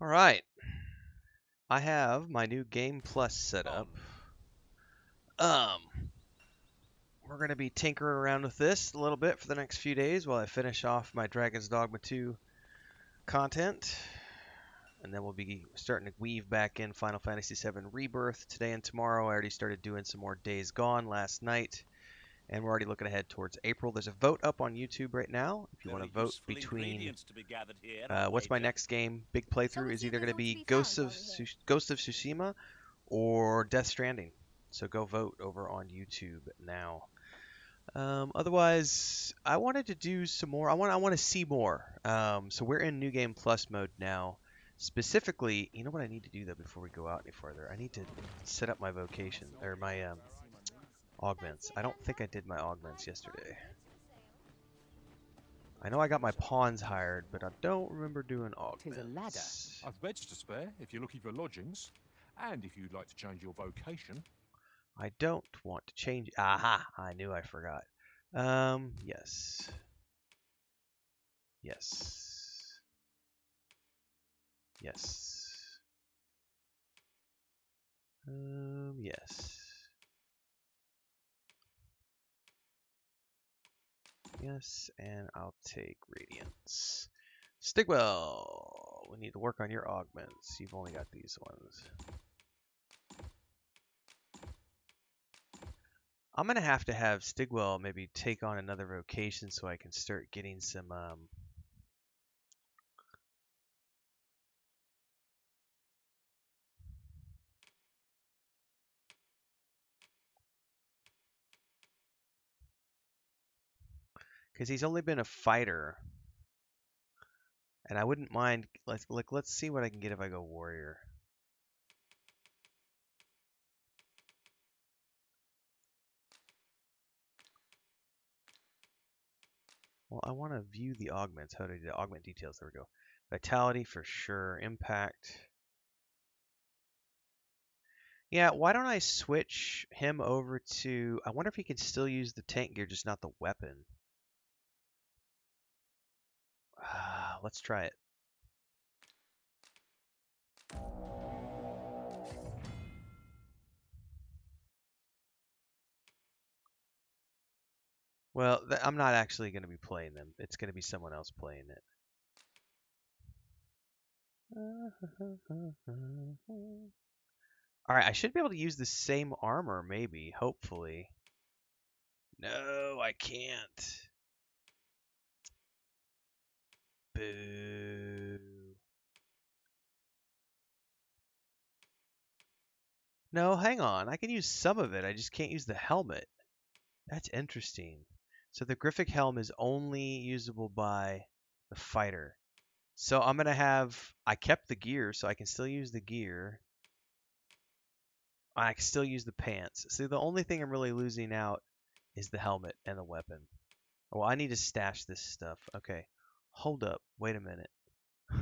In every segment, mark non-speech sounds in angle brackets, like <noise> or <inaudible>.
All right. I have my new Game Plus set up. Um, we're going to be tinkering around with this a little bit for the next few days while I finish off my Dragon's Dogma 2 content. And then we'll be starting to weave back in Final Fantasy VII Rebirth today and tomorrow. I already started doing some more Days Gone last night. And we're already looking ahead towards April. There's a vote up on YouTube right now. If you want to vote between uh, what's my next game, big playthrough is either going to be Ghosts of Ghost of Tsushima or Death Stranding. So go vote over on YouTube now. Um, otherwise, I wanted to do some more. I want I want to see more. Um, so we're in New Game Plus mode now. Specifically, you know what I need to do though before we go out any further? I need to set up my vocation or my um, Augments. I don't think I did my augments yesterday. I know I got my pawns hired, but I don't remember doing augments. Tis a ladder. I've beds to spare if you're looking for lodgings, and if you'd like to change your vocation. I don't want to change. Aha! I knew I forgot. Um, yes. Yes. Yes. Um, yes. Yes, and I'll take Radiance. Stigwell, we need to work on your augments. You've only got these ones. I'm going to have to have Stigwell maybe take on another vocation so I can start getting some um, because he's only been a fighter. And I wouldn't mind. Let's like let's see what I can get if I go warrior. Well, I want to view the augments. How do I do the augment details? There we go. Vitality for sure. Impact. Yeah, why don't I switch him over to... I wonder if he can still use the tank gear, just not the weapon. Ah, let's try it. Well, I'm not actually going to be playing them. It's going to be someone else playing it. Alright, I should be able to use the same armor, maybe, hopefully. No, I can't. Boo. No, hang on. I can use some of it. I just can't use the helmet. That's interesting. So the Griffith helm is only usable by the fighter. So I'm going to have... I kept the gear, so I can still use the gear. I can still use the pants. See, the only thing I'm really losing out is the helmet and the weapon. Well, I need to stash this stuff. Okay. Hold up. Wait a minute. <laughs>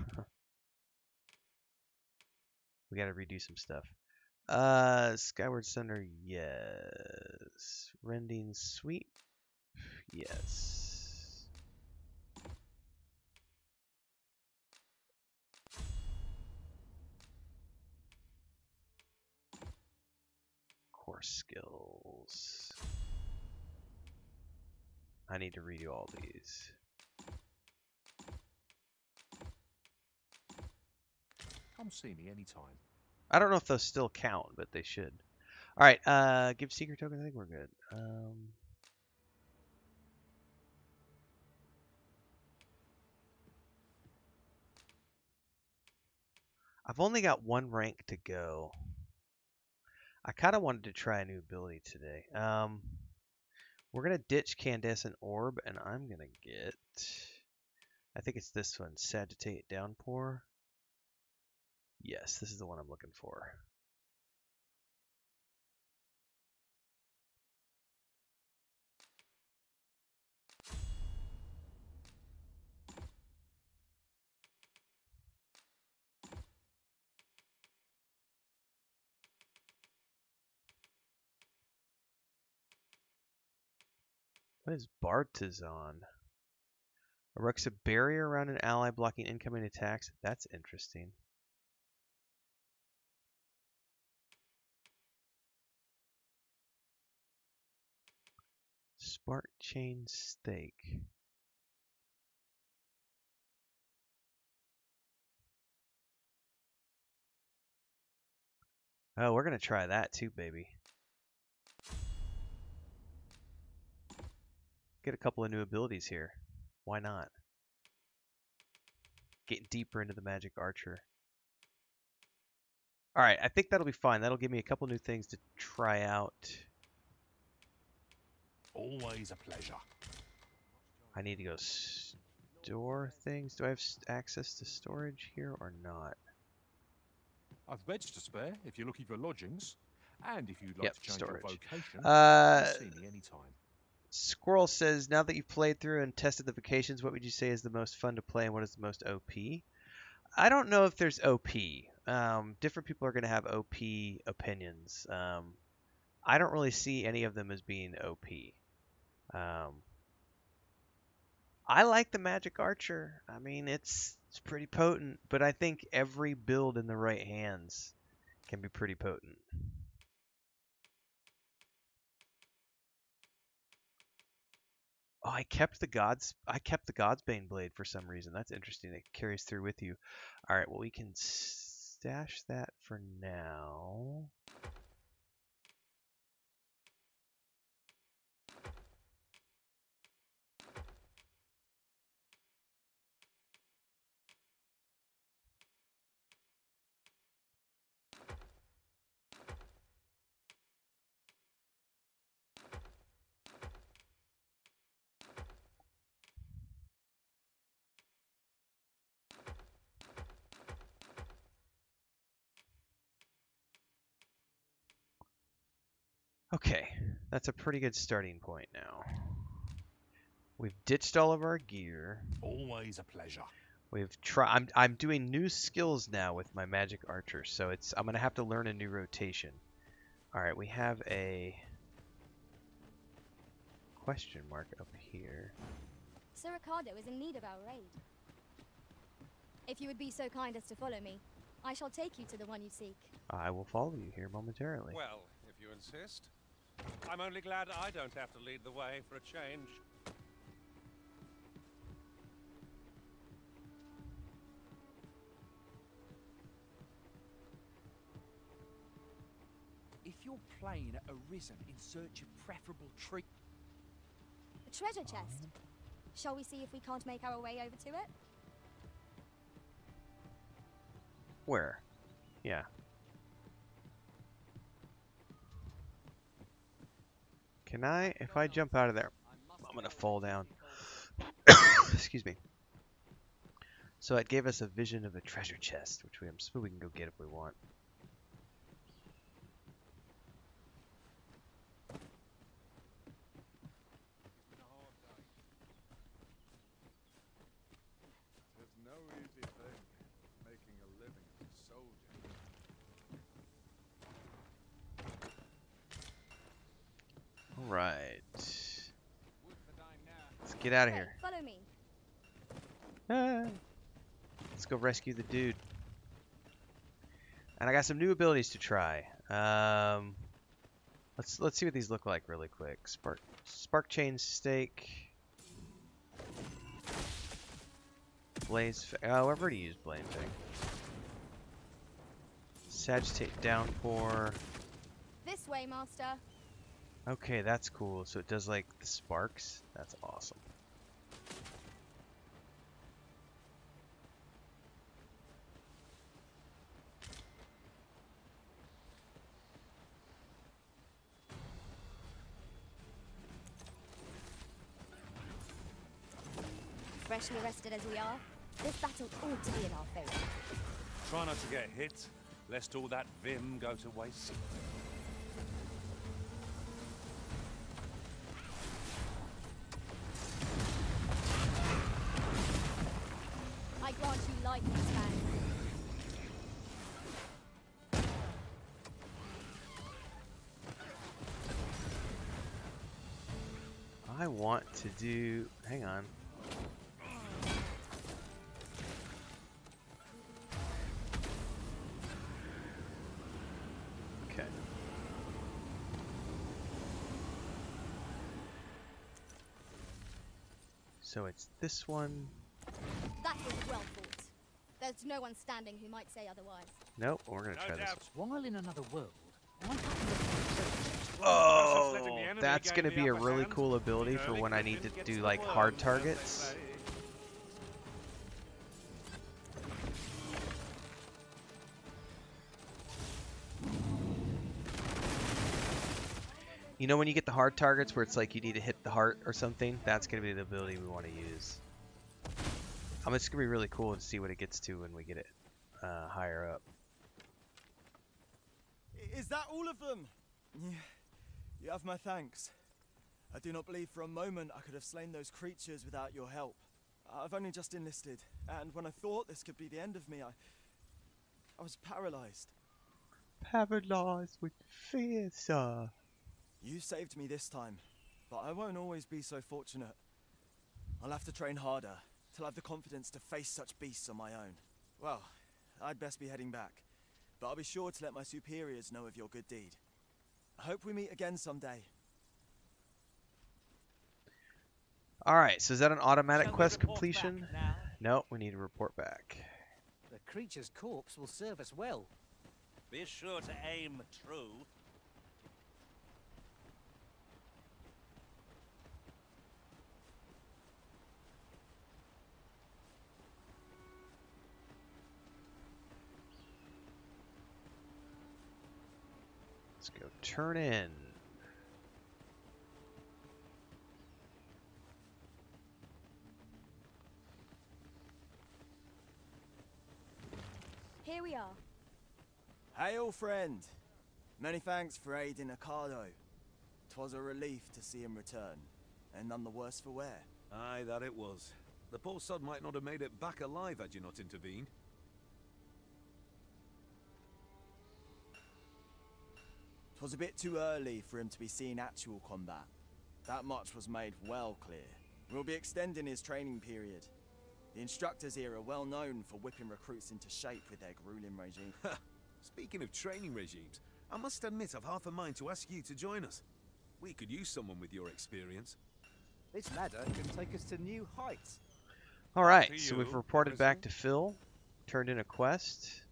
we gotta redo some stuff. Uh, Skyward Center, yes. Rending Sweep, yes. Core skills. I need to redo all these. Come see me anytime. I don't know if those still count, but they should. All right, uh, give secret token. I think we're good. Um, I've only got one rank to go. I kind of wanted to try a new ability today. Um, we're gonna ditch Candescent Orb, and I'm gonna get. I think it's this one, Sagittate Downpour. Yes, this is the one I'm looking for. What is Bartizan? Erects a barrier around an ally blocking incoming attacks. That's interesting. Spark chain stake. Oh, we're gonna try that too, baby. Get a couple of new abilities here. Why not? Getting deeper into the magic archer. Alright, I think that'll be fine. That'll give me a couple new things to try out. Always a pleasure. I need to go store things. Do I have access to storage here or not? I've beds to spare if you're looking for lodgings. And if you'd like Yep, to change storage. your vocation, Uh, see me anytime. Squirrel says, now that you've played through and tested the vocations, what would you say is the most fun to play and what is the most OP? I don't know if there's OP. Um, different people are going to have OP opinions. Um, I don't really see any of them as being OP. Um, I like the Magic Archer. I mean, it's it's pretty potent, but I think every build in the right hands can be pretty potent. Oh, I kept the gods. I kept the Godsbane blade for some reason. That's interesting. It carries through with you. All right. Well, we can stash that for now. Okay, that's a pretty good starting point now. We've ditched all of our gear. Always a pleasure. We've tried. I'm I'm doing new skills now with my magic archer, so it's I'm gonna have to learn a new rotation. All right, we have a question mark up here. Sir Ricardo is in need of our aid. If you would be so kind as to follow me, I shall take you to the one you seek. I will follow you here momentarily. Well, if you insist. I'm only glad I don't have to lead the way for a change. If your plane playing at Arisen in search of preferable treat, A treasure chest. Um. Shall we see if we can't make our way over to it? Where? Yeah. Can I? If I jump out of there, I'm gonna fall down. <coughs> Excuse me. So it gave us a vision of a treasure chest, which we, I'm sure we can go get if we want. It's no easy thing, making a living as a soldier. All right. Let's get out of here. follow me. Ah. Let's go rescue the dude. And I got some new abilities to try. Um, let's let's see what these look like really quick. Spark spark chain stake. Blaze. Oh, I've already used Blaze thing. Sagittate downpour. This way, master. Okay, that's cool. So it does like the sparks. That's awesome. Freshly rested as we are, this battle ought to be in our favor. Try not to get hit, lest all that vim go to waste. I grant you lightning span. I want to do. Hang on. So it's this one. That was well fought. There's no one standing who might say otherwise. Nope, we're gonna No try this. doubt. While in another world, why can't you Oh, letting the enemy that's gonna be a really cool ability for when I need to do like hard as they targets. You know when you get the hard targets where it's like you need to hit the heart or something? That's gonna be the ability we want to use. Um, it's gonna be really cool to see what it gets to when we get it uh, higher up. Is that all of them? Yeah, you have my thanks. I do not believe for a moment I could have slain those creatures without your help. I've only just enlisted, and when I thought this could be the end of me, I. I was paralyzed. Paralyzed with fear, sir. You saved me this time, but I won't always be so fortunate. I'll have to train harder till I have the confidence to face such beasts on my own. Well, I'd best be heading back, but I'll be sure to let my superiors know of your good deed. I hope we meet again someday. All right, so is that an automatic Shall quest completion? No, we need to report back. The creature's corpse will serve us well. Be sure to aim true. Let's go turn in. Here we are. Hail, friend! Many thanks for aiding Ocado. 'Twas a relief to see him return, and none the worse for wear. Aye, that it was. The poor sod might not have made it back alive had you not intervened. 'Twas a bit too early for him to be seeing actual combat. That much was made well clear. We'll be extending his training period. The instructors here are well known for whipping recruits into shape with their grueling regime. <laughs> Speaking of training regimes, I must admit I've half a mind to ask you to join us. We could use someone with your experience. This ladder can take us to new heights. All right, so we've reported back to. Phil, turned in a quest.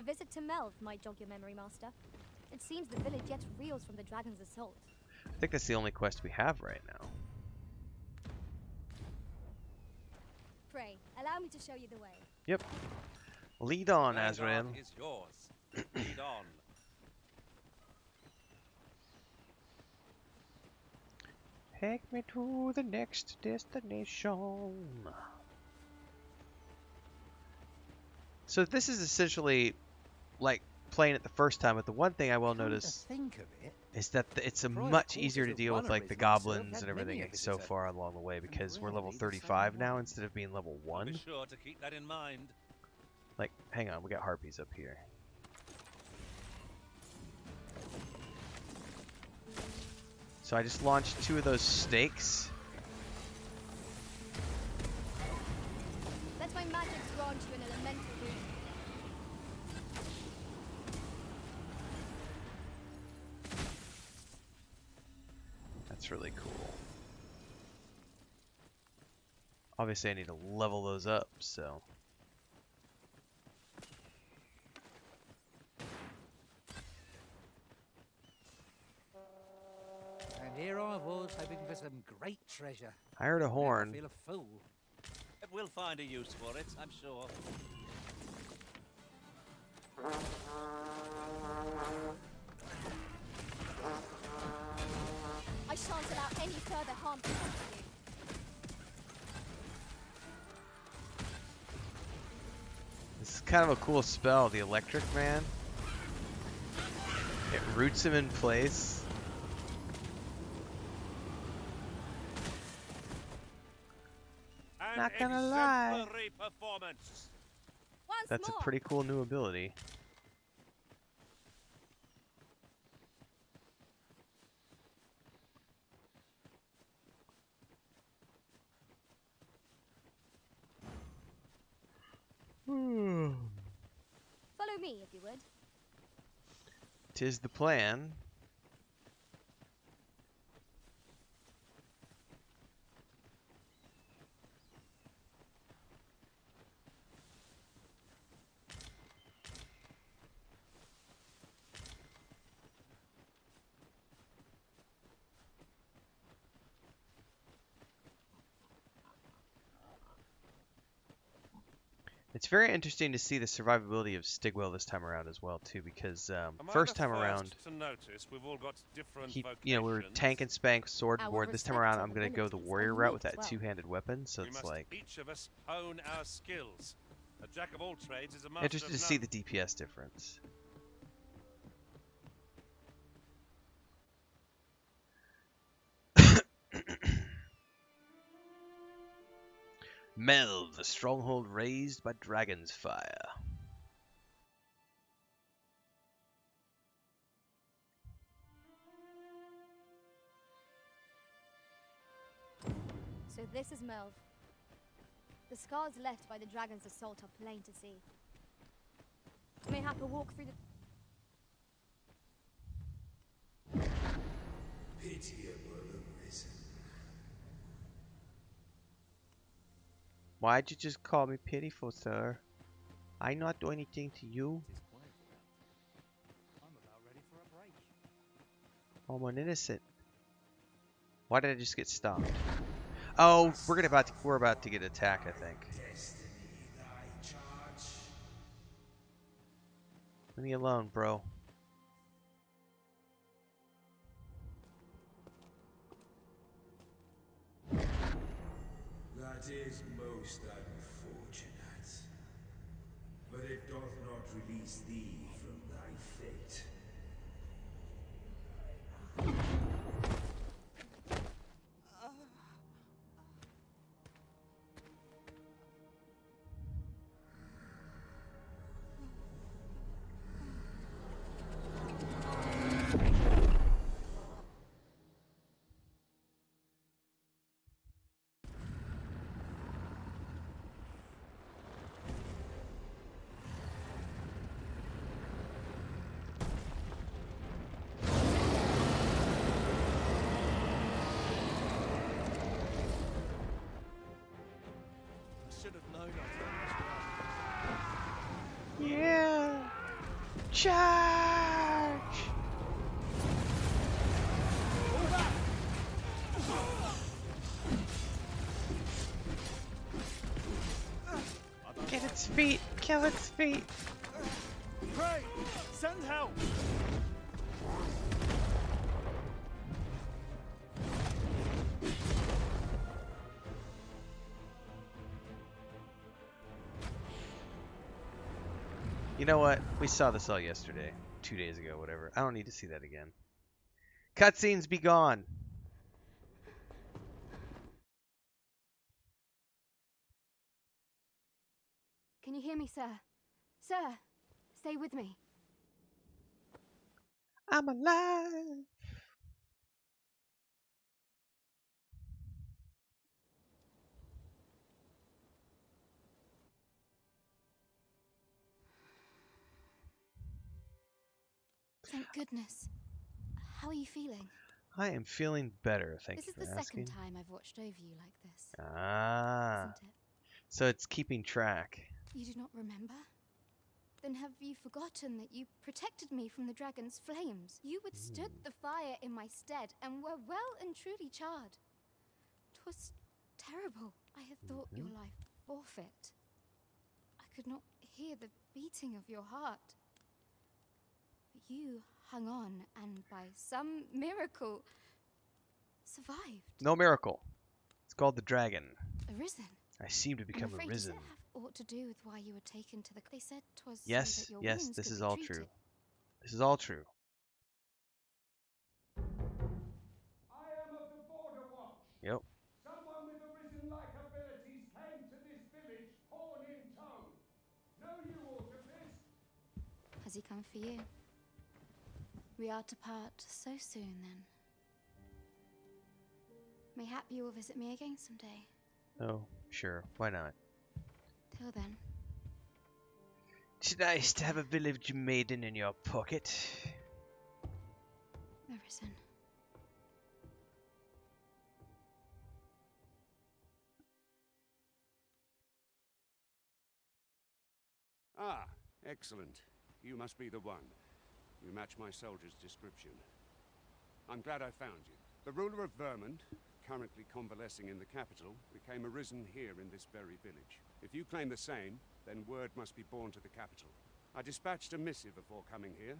A visit to Melve might jog your memory, Master. It seems the village yet reels from the dragon's assault. I think that's the only quest we have right now. Pray, allow me to show you the way. Yep. Lead on, Vanguard Azrael. is yours. <clears throat> Lead on. Take me to the next destination. So this is essentially like playing it the first time, but the one thing I will notice think of it, is that th- it's a much easier to deal with like the goblins and everything so far along the way because we're level rarely the same 35 now instead of being level Be 1. sure to keep that in mind. Like, hang on, we got harpies up here. So I just launched two of those stakes. Let my magic grant you That's really cool. Obviously, I need to level those up, so. and here I was hoping for some great treasure. I heard a Now I horn. feel a fool. We'll find a use for it, I'm sure. Shan't allow any further harm to come to you. This is kind of a cool spell, the Electric Man. It roots him in place. And Not gonna lie. exemplary performance. Once That's a pretty cool new ability. Hmm. Follow me, if you would. Tis the plan. It's very interesting to see the survivability of Stigwell this time around as well too, because um, first time first around to notice we've all got different he, you know, we were tank and spank sword Our board. This time around, I'm gonna go the warrior route with that well. two-handed weapon. So we it's like each of us hone our skills. A jack of all trades is a master interested of to see the DPS difference. Melve, the stronghold raised by dragon's fire. So this is Melve. The scars left by the dragon's assault are plain to see. Mayhap a walk through the Why'd you just call me pitiful, sir? I not do anything to you. I'm an innocent. Why did I just get stopped? Oh, we're gonna about to, we're about to get attacked, I think. Leave me alone, bro. That is most unfortunate. But it doth not release thee Kill its feet. Pray! Send help! You know what? We saw this all yesterday, two days ago, whatever. I don't need to see that again. Cutscenes be gone. Can you hear me, sir? Sir, stay with me. I'm alive. Thank goodness. How are you feeling? I am feeling better, thank this you is the asking. second time I've watched over you like this, Ah, it? so it's keeping track. You do not remember? Then have you forgotten that you protected me from the dragon's flames? You withstood the fire in my stead and were well and truly charred. 'Twas terrible. I had thought mm-hmm. your life forfeit. I could not hear the beating of your heart. But you hung on and by some miracle survived. No miracle. It's called the dragon. Arisen. I seem to become arisen. Does it have aught to do with why you were taken to the? They said 'twas so Yes, that your yes, wounds this is all treated. true. This is all true. I am of the Border Watch. Yep. Someone with arisen-like abilities came to this village, horn in tow. Know you aught of this? Has he come for you? We are to part so soon, then. Mayhap you will visit me again someday. Oh, sure. Why not? Till then, It's nice to have a village maiden in your pocket. Arisen. Ah, excellent. You must be the one. You match my soldier's description. I'm glad I found you. The ruler of Vermund, currently convalescing in the capital, became arisen here in this very village. If you claim the same, then word must be borne to the capital. I dispatched a missive before coming here,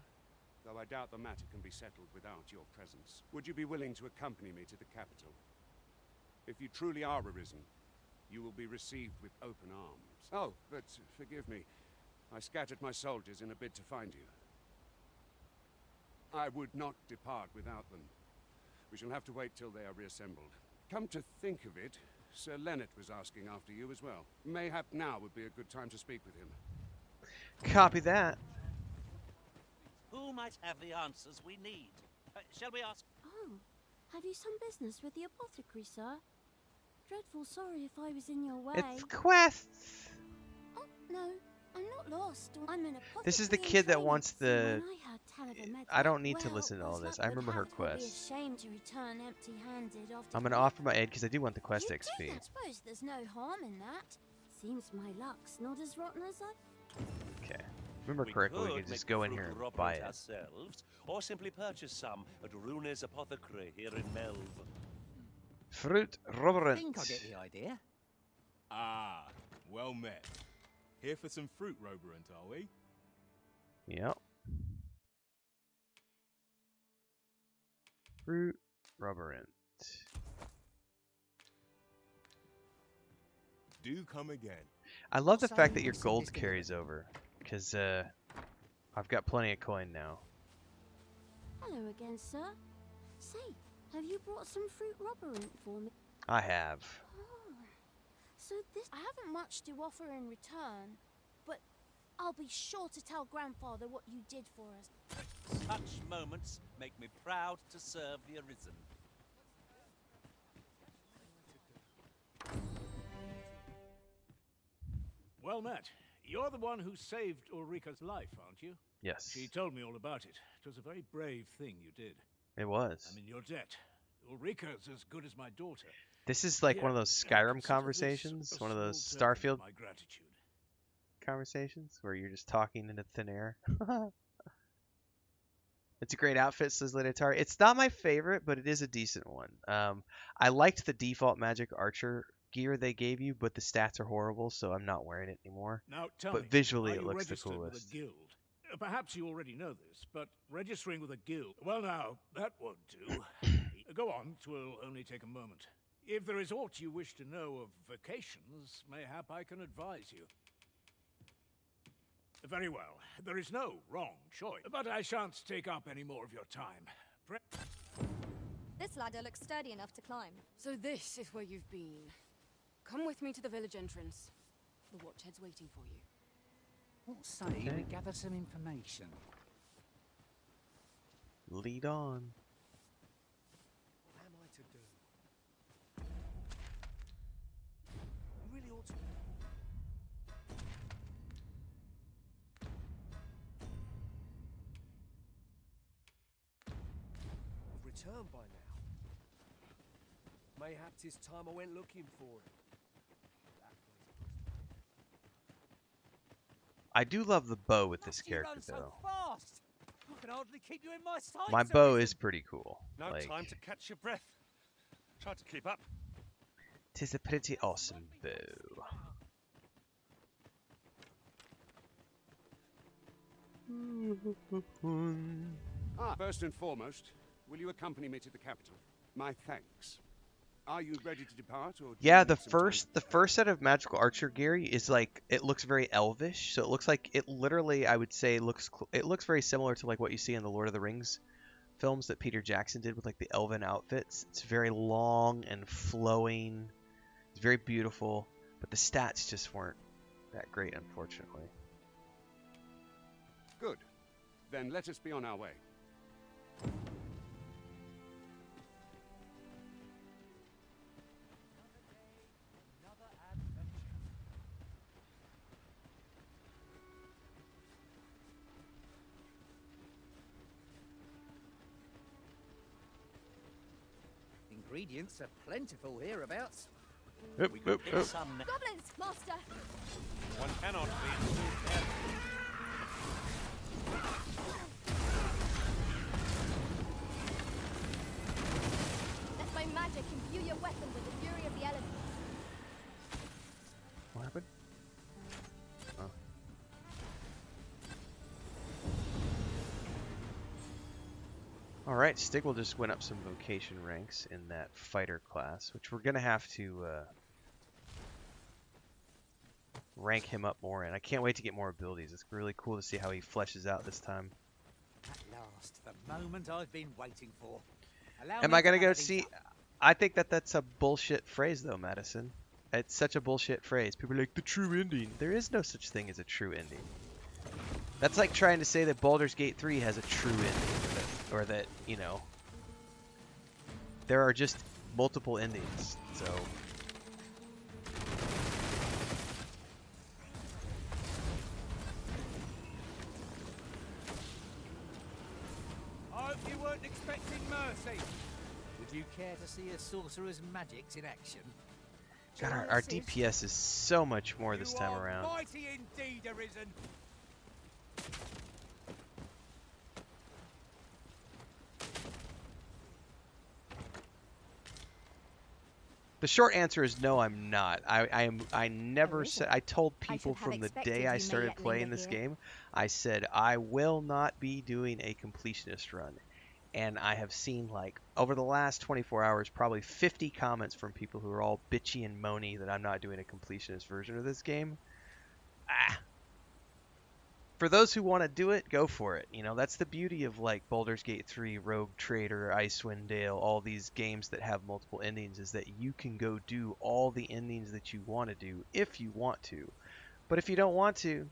though I doubt the matter can be settled without your presence. Would you be willing to accompany me to the capital? If you truly are arisen, you will be received with open arms. Oh, but forgive me. I scattered my soldiers in a bid to find you. I would not depart without them. We shall have to wait till they are reassembled. Come to think of it, Sir Leonard was asking after you as well. Mayhap now would be a good time to speak with him. Copy that. Who might have the answers we need? Uh, shall we ask? Oh, have you some business with the apothecary, sir? Dreadful sorry if I was in your way. It's quests. Oh, no, I'm not lost. I'm an apothecary. This is the kid that wants the. I heard tell of a med- I don't need to listen to all this. I remember her quest. I'd be quests. ashamed to return empty-handed after I'm gonna offer my aid because I do want the quest You XP. do? I suppose there's no harm in that. Seems my luck's not as rotten as I. Okay. Remember we correctly, we could could just go in here and buy it. ourselves, or simply purchase some at Rune's Apothecary here in Melve. Fruit I think I get the idea. Ah, well met. Here for some fruit, Roborant, are we? Yep. Fruit Roborant. Do come again. I love the Say fact that your gold biscuit carries over, because uh, I've got plenty of coin now. Hello again, sir. Say, have you brought some fruit roborant for me? I have. Oh, so this I haven't much to offer in return, but I'll be sure to tell grandfather what you did for us. Such moments make me proud to serve the Arisen. Well met. You're the one who saved Ulrika's life, aren't you? Yes. She told me all about it. It was a very brave thing you did. It was. I'm in your debt. Ulrika's as good as my daughter. This is like one of those Skyrim conversations, one of those small token of Starfield conversations where you're just talking into thin air. <laughs> it's a great outfit, says Atari. It's not my favorite, but it is a decent one. Um, I liked the default Magic Archer gear they gave you, but the stats are horrible, so I'm not wearing it anymore. Now tell but me, visually, it looks the coolest. Uh, Perhaps you already know this, but registering with a guild. Well, now that won't do. <coughs> Go on; it will only take a moment. If there is aught you wish to know of vocations, mayhap I can advise you. Very well. There is no wrong choice, but I shan't take up any more of your time. Pre- This ladder looks sturdy enough to climb. So this is where you've been. Come with me to the village entrance. The Watchhead's waiting for you. What say Okay. we gather some information? Lead on. Returned by now. Mayhap 'tis time I went looking for him. I do love the bow with this character, though. fast. I can hardly keep you in my sight. My bow is pretty cool. No like, time to catch your breath. Try to keep up. tis a pretty awesome bow. <laughs> Ah, first and foremost, will you accompany me to the capital? My thanks. Are you ready to depart, or Yeah, the first the first set of magical archer gear is like it looks very elvish, so it looks like it literally I would say looks it looks very similar to like what you see in the Lord of the Rings films that Peter Jackson did with like the elven outfits. It's very long and flowing. It's very beautiful, but the stats just weren't that great unfortunately. Good. Then let us be on our way. Ingredients are plentiful hereabouts. Oop, We could oop, oop. some Goblins, master! One cannot be too careful. Let my magic imbue your weapon with the fury of the elements. Alright, Stigwell just went up some vocation ranks in that fighter class, which we're going to have to uh, rank him up more in. I can't wait to get more abilities. It's really cool to see how he fleshes out this time. At last, the moment I've been waiting for. Allow Am I going to go see... up. I think that that's a bullshit phrase, though, Madison. It's such a bullshit phrase. People are like, the true ending. There is no such thing as a true ending. That's like trying to say that Baldur's Gate 3 has a true ending, or that, you know, there are just multiple endings. So, I hope you weren't expecting mercy. Would you care to see a sorcerer's magics in action? God, our, our DPS is so much more this You time are around. Mighty indeed, Arisen. The short answer is no, I'm not. I, I am. I never said. I told people have from the day I started playing this here. game. I said I will not be doing a completionist run, and I have seen like over the last 24 hours, probably 50 comments from people who are all bitchy and moany that I'm not doing a completionist version of this game. Ah. For those who want to do it, go for it. You know, that's the beauty of like Baldur's Gate 3, Rogue Trader, Icewind Dale, all these games that have multiple endings is that you can go do all the endings that you want to do if you want to. But if you don't want to,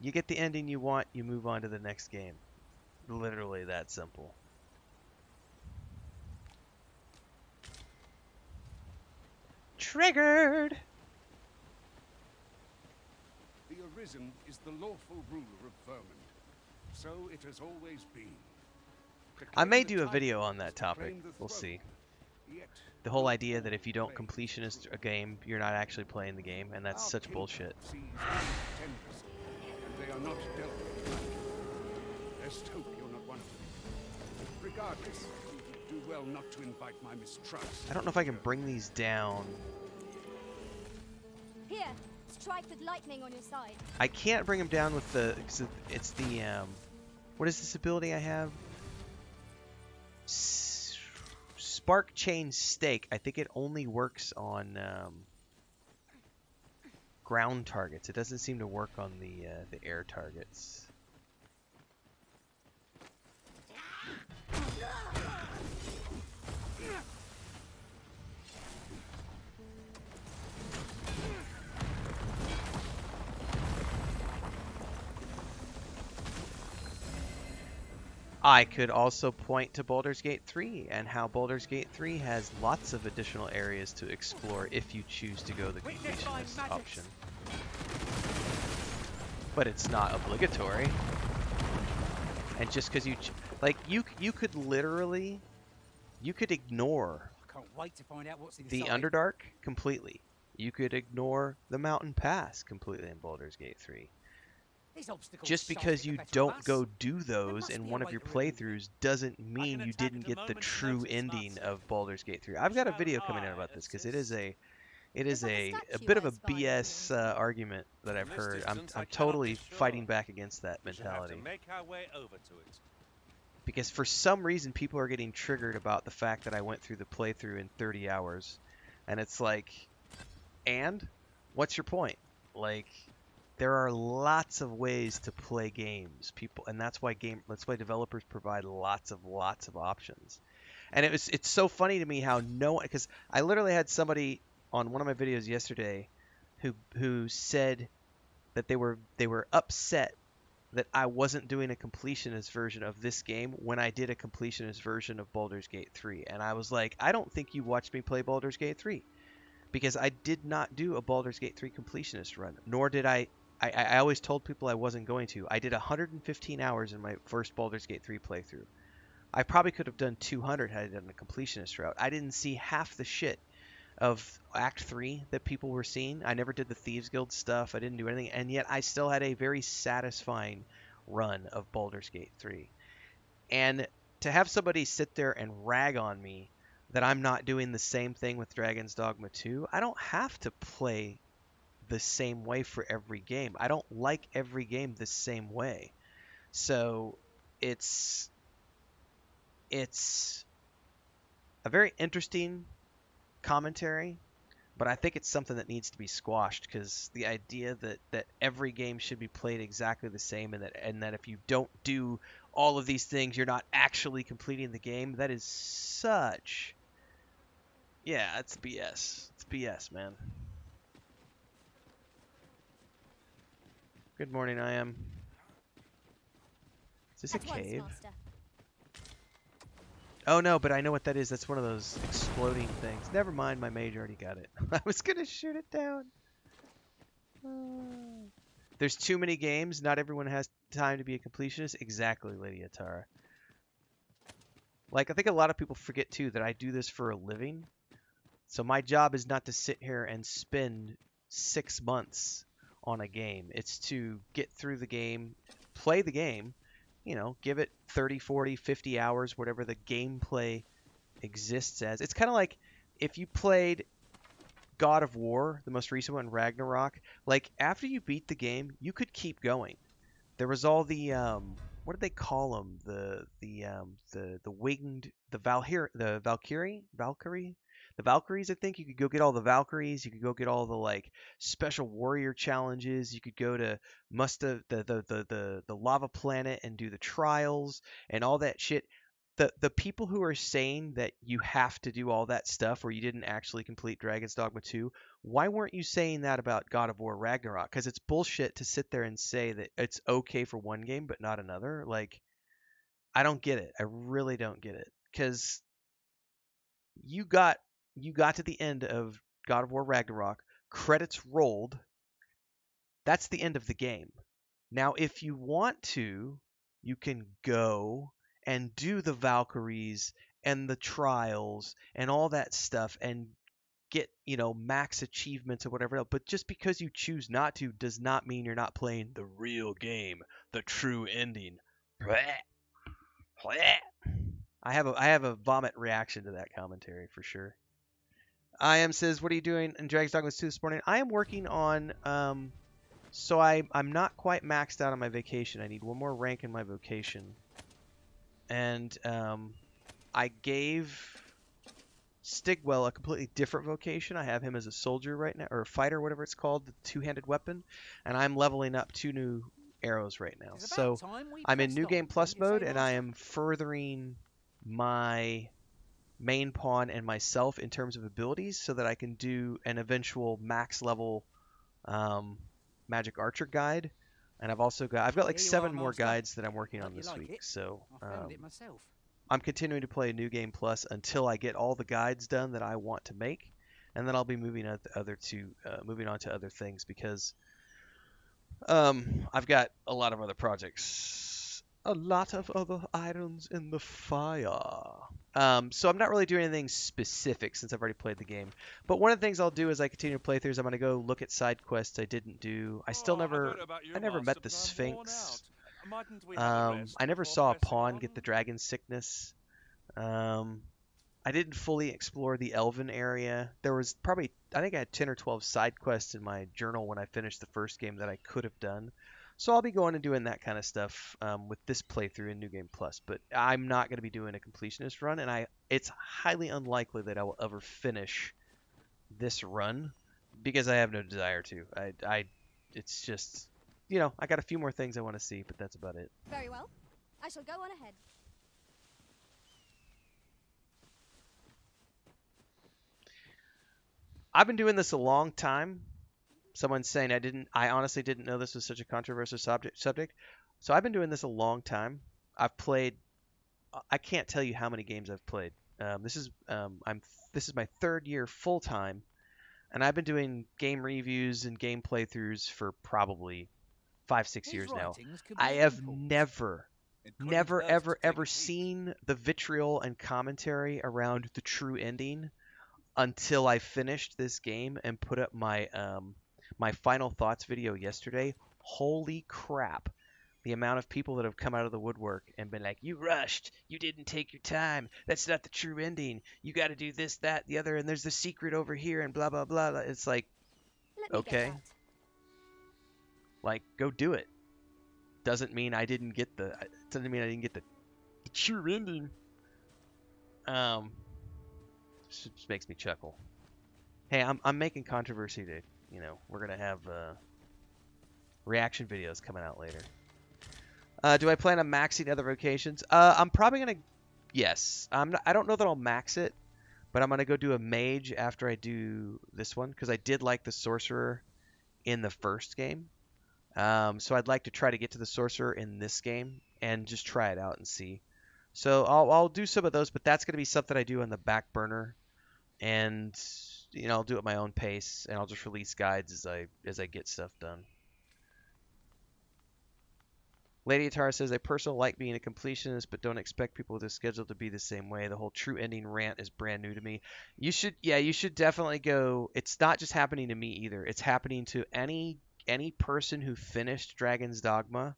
you get the ending you want, you move on to the next game. Literally that simple. Triggered! The is the lawful ruler of Vermund. So it has always been. I may do a video on that topic. We'll see. The whole idea that if you don't completionist a game, you're not actually playing the game, and that's such bullshit. sees these tenders, and they are not dealt with lightly. Let's hope you're not one of them. Regardless, you do well not to invite my mistrust. I don't know if I can bring these down. Here, strike with lightning on your side. I can't bring him down with the. It's the. Um, what is this ability I have? S- Spark Chain Stake. I think it only works on um, ground targets. It doesn't seem to work on the uh, the air targets. I could also point to Baldur's Gate 3 and how Baldur's Gate 3 has lots of additional areas to explore if you choose to go the completionist option. But it's not obligatory. And just because you, ch- like, you you could literally, you could ignore can't wait to find out what's the Underdark completely. You could ignore the Mountain Pass completely in Baldur's Gate 3. Just because you don't go do those in one of your playthroughs doesn't mean you didn't get the true ending of Baldur's Gate 3. I've got a video coming out about this because it is a it is a a, bit of a BS uh, argument that I've heard. I'm, I'm totally fighting back against that We shall have mentality. to make our way over to it. because for some reason people are getting triggered about the fact that I went through the playthrough in 30 hours, and it's like, and? What's your point? Like, there are lots of ways to play games, people, and that's why game that's why developers provide lots of lots of options. And it was it's so funny to me how no because I literally had somebody on one of my videos yesterday who who said that they were they were upset that I wasn't doing a completionist version of this game when I did a completionist version of Baldur's Gate 3. And I was like, I don't think you watched me play Baldur's Gate 3 because I did not do a Baldur's Gate 3 completionist run, nor did I. I, I always told people I wasn't going to. I did 115 hours in my first Baldur's Gate 3 playthrough. I probably could have done 200 had I done a completionist route. I didn't see half the shit of Act 3 that people were seeing. I never did the Thieves Guild stuff. I didn't do anything. And yet I still had a very satisfying run of Baldur's Gate 3. And to have somebody sit there and rag on me that I'm not doing the same thing with Dragon's Dogma 2. I don't have to play the same way for every game. I don't like every game the same way. So it's it's a very interesting commentary, but I think it's something that needs to be squashed because the idea that that every game should be played exactly the same and that and that if you don't do all of these things, you're not actually completing the game. That is such yeah, it's BS. It's BS, man. Good morning, I am. Is this a At cave? Oh no, but I know what that is. That's one of those exploding things. Never mind, my mage already got it. <laughs> I was gonna shoot it down. <sighs> There's too many games. Not everyone has time to be a completionist. Exactly, Lady Atara. Like I think a lot of people forget too that I do this for a living. So my job is not to sit here and spend six months on a game. It's to get through the game, play the game, you know, give it 30, 40, 50 hours, whatever the gameplay exists as. It's kind of like if you played God of War, the most recent one, Ragnarok, like after you beat the game, you could keep going. There was all the um, what did they call them? The the um, the the winged the Valhyr the Valkyrie Valkyrie the Valkyries. I think you could go get all the Valkyries. You could go get all the like special warrior challenges. You could go to Musta the the the the, the lava planet and do the trials and all that shit. The the people who are saying that you have to do all that stuff or you didn't actually complete Dragon's Dogma 2, why weren't you saying that about God of War Ragnarok? Because it's bullshit to sit there and say that it's okay for one game but not another. Like, I don't get it. I really don't get it. Because you got you got to the end of God of War Ragnarok, credits rolled. That's the end of the game. Now, if you want to, you can go and do the Valkyries and the trials and all that stuff and get, you know, max achievements or whatever else. But just because you choose not to does not mean you're not playing the real game, the true ending. I have a I have a vomit reaction to that commentary for sure. I am says, what are you doing in Dragon's Dogma 2 this morning? I am working on um so I I'm not quite maxed out on my vocation. I need one more rank in my vocation. And um I gave Stigwell a completely different vocation. I have him as a soldier right now, or a fighter, whatever it's called, the two-handed weapon, and I'm leveling up two new arrows right now. So about time we I'm in New Game Plus mode, and I am furthering my main pawn and myself in terms of abilities, so that I can do an eventual max level um, Magick Archer guide. And I've also got I've got like Here seven are, more guides that I'm working on this like week. it. So um, it myself. I'm continuing to play a New Game Plus until I get all the guides done that I want to make, and then I'll be moving on to other two, uh, moving on to other things because um, I've got a lot of other projects, a lot of other irons in the fire. Um, so I'm not really doing anything specific since I've already played the game. But one of the things I'll do as I continue playthroughs, I'm gonna go look at side quests I didn't do. I still Oh, never, don't know about you, I never met the but I'm worn Sphinx. out. Mightn't we have a Um, I never saw a pawn get the dragon sickness. Um, I didn't fully explore the Elven area. There was probably I think I had 10 or 12 side quests in my journal when I finished the first game that I could have done. So I'll be going and doing that kind of stuff um, with this playthrough in New Game Plus. But I'm not going to be doing a completionist run, and I it's highly unlikely that I will ever finish this run because I have no desire to. I, I it's just you know I got a few more things I want to see, but that's about it. Very well. I shall go on ahead. I've been doing this a long time. Someone's saying I didn't. I honestly didn't know this was such a controversial subject. Subject. So I've been doing this a long time. I've played. I can't tell you how many games I've played. Um, this is um, I'm this is my third year full time, and I've been doing game reviews and game playthroughs for probably five six His years now. writings could be I have simple. never never ever ever seen the vitriol and commentary around the true ending until I finished this game and put up my um my final thoughts video yesterday. Holy crap. the amount of people that have come out of the woodwork and been like, "You rushed. You didn't take your time. That's not the true ending. You got to do this, that, the other, and there's the secret over here, and blah blah blah." blah." It's like, okay, like go do it. Doesn't mean I didn't get the. Doesn't mean I didn't get the, the true ending. Um, just makes me chuckle. Hey, I'm I'm making controversy to you know we're gonna have uh, reaction videos coming out later. Uh, do I plan on maxing other vocations? Uh, I'm probably gonna. Yes, I'm. Not, I don't know that I'll max it, but I'm gonna go do a mage after I do this one because I did like the sorcerer in the first game. Um, so I'd like to try to get to the sorcerer in this game and just try it out and see. So I'll, I'll do some of those, but that's going to be something I do on the back burner, and you know I'll do it at my own pace, and I'll just release guides as I as I get stuff done. Lady Atara says, I personally like being a completionist, but don't expect people with a schedule to be the same way. The whole true ending rant is brand new to me. You should, yeah, you should definitely go. It's not just happening to me either. It's happening to any any person who finished Dragon's Dogma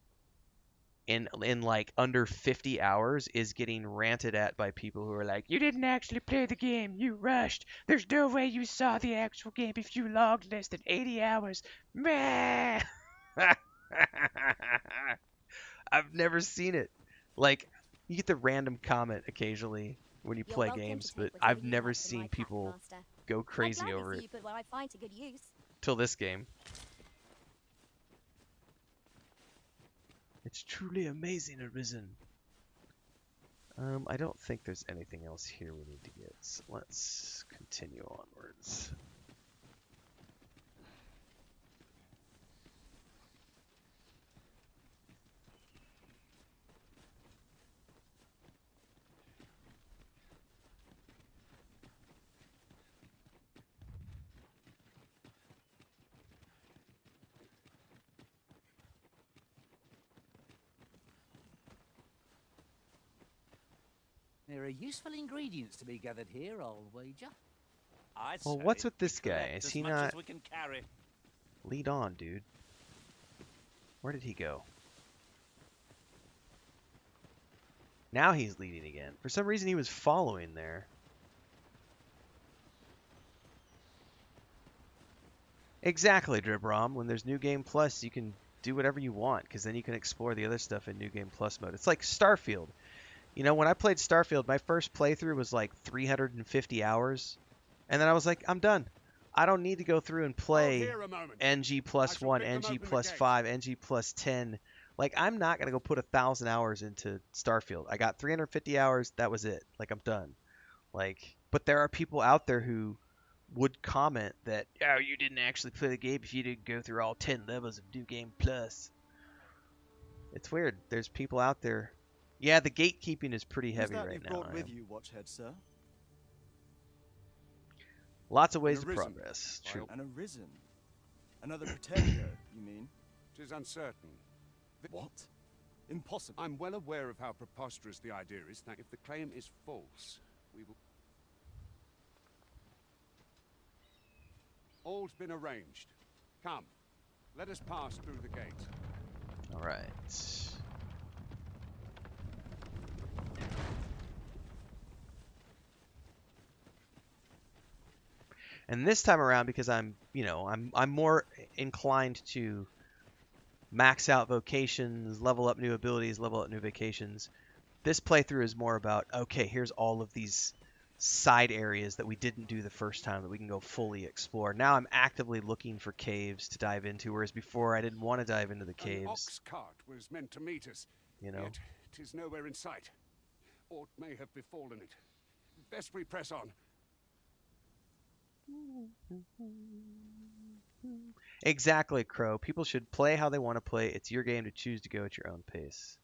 in in like under 50 hours is getting ranted at by people who are like, you didn't actually play the game. You rushed. There's no way you saw the actual game if you logged less than 80 hours. Meh. <laughs> I've never seen it. Like, you get the random comment occasionally when you You're play games, but I've never like from my seen people Packmaster. go crazy over see it You put what I find to good use. till this game. It's truly amazing, Arisen. Um, I don't think there's anything else here we need to get. So let's continue onwards. There are useful ingredients to be gathered here, I'll wager. I'd Well, what's with this guy? Is he not- we can carry. Lead on, dude. Where did he go? Now he's leading again. For some reason, he was following there. Exactly, Dribrom. When there's New Game Plus, you can do whatever you want, because then you can explore the other stuff in New Game Plus mode. It's like Starfield. You know, when I played Starfield, my first playthrough was like 350 hours, and then I was like, I'm done. I don't need to go through and play a moment. NG one, NG plus five, NG plus ten. Like I'm not gonna go put a thousand hours into Starfield. I got 350 hours. That was it. Like I'm done. Like, but there are people out there who would comment that, oh, you didn't actually play the game if you didn't go through all 10 levels of New Game Plus. It's weird. There's people out there. Yeah, the gatekeeping is pretty heavy that right you've now. brought with am- you, Watchhead, sir? Lots of ways of arisen. progress. True. An arisen. Another pretender, <coughs> you mean? Tis uncertain. What? Impossible. I'm well aware of how preposterous the idea is. That if the claim is false, we will. All's been arranged. Come, let us pass through the gate. All right. And this time around, because I'm, you know, I'm I'm more inclined to max out vocations, level up new abilities, level up new vocations. This playthrough is more about okay, here's all of these side areas that we didn't do the first time that we can go fully explore. Now I'm actively looking for caves to dive into, whereas before I didn't want to dive into the An caves. ox cart was meant to meet us. You know. Yet tis nowhere in sight. Aught may have befallen it. Best we press on. Exactly, Crow. People should play how they want to play. It's your game to choose to go at your own pace.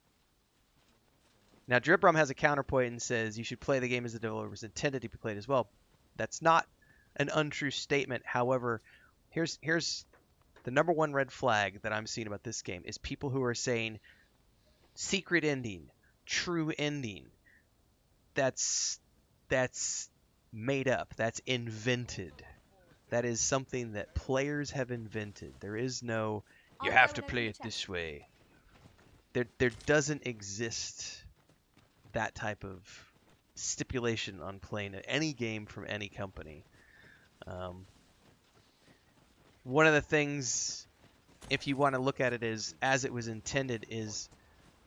Now, Driprum has a counterpoint and says you should play the game as the developers intended to be played as well. That's not an untrue statement. However, here's here's the number one red flag that I'm seeing about this game is people who are saying secret ending, true ending. That's that's made up. That's invented. That is something that players have invented. There is no you have to play it this way. there there doesn't exist that type of stipulation on playing any game from any company. Um, one of the things, if you want to look at it as as it was intended, is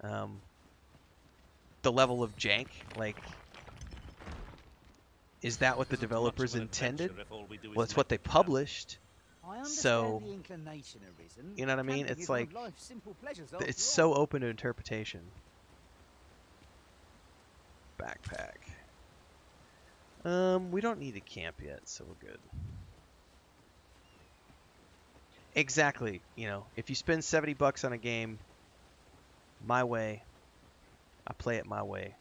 um, the level of jank. Like, is that what the developers intended? Well, it's what they published. So, the inclination arisen. you know what I mean? It's is one of like life's simple pleasures th- it's so open to interpretation. Backpack. Um, we don't need to camp yet, so we're good. Exactly. You know, if you spend 70 bucks on a game, my way, I play it my way.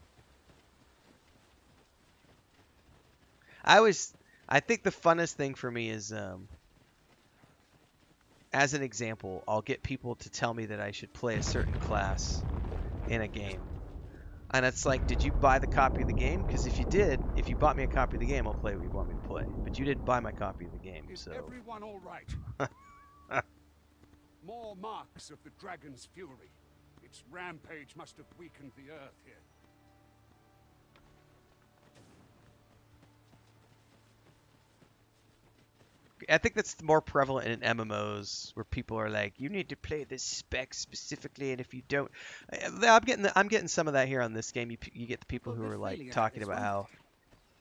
I always, I think the funnest thing for me is, um, as an example, I'll get people to tell me that I should play a certain class in a game. And it's like, did you buy the copy of the game? Because if you did, if you bought me a copy of the game, I'll play what you want me to play. But you didn't buy my copy of the game, Is so. everyone all right? <laughs> More marks of the dragon's fury. Its rampage must have weakened the earth here. I think that's more prevalent in MMOs where people are like, you need to play this spec specifically, and if you don't, Uh, I'm getting the, I'm getting some of that here on this game. You you get the people who are like talking about one. how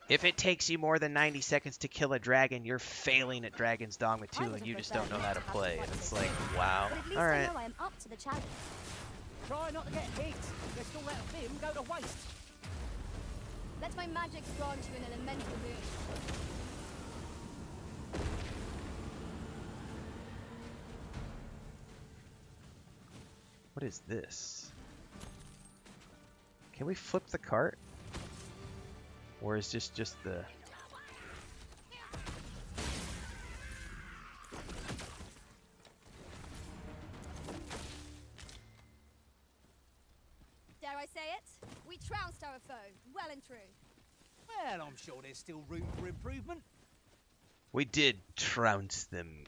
if it takes you more than 90 seconds to kill a dragon, you're failing at Dragon's Dogma 2, and you just don't know how to play. And it's like, wow, But at least all I right. Know I am up to the challenge. Try not to get hit. Let's all that vim go to waste. Let my magic grant you an elemental boon. What is this? Can we flip the cart? Or is this just the... there's still room for improvement. We did trounce them.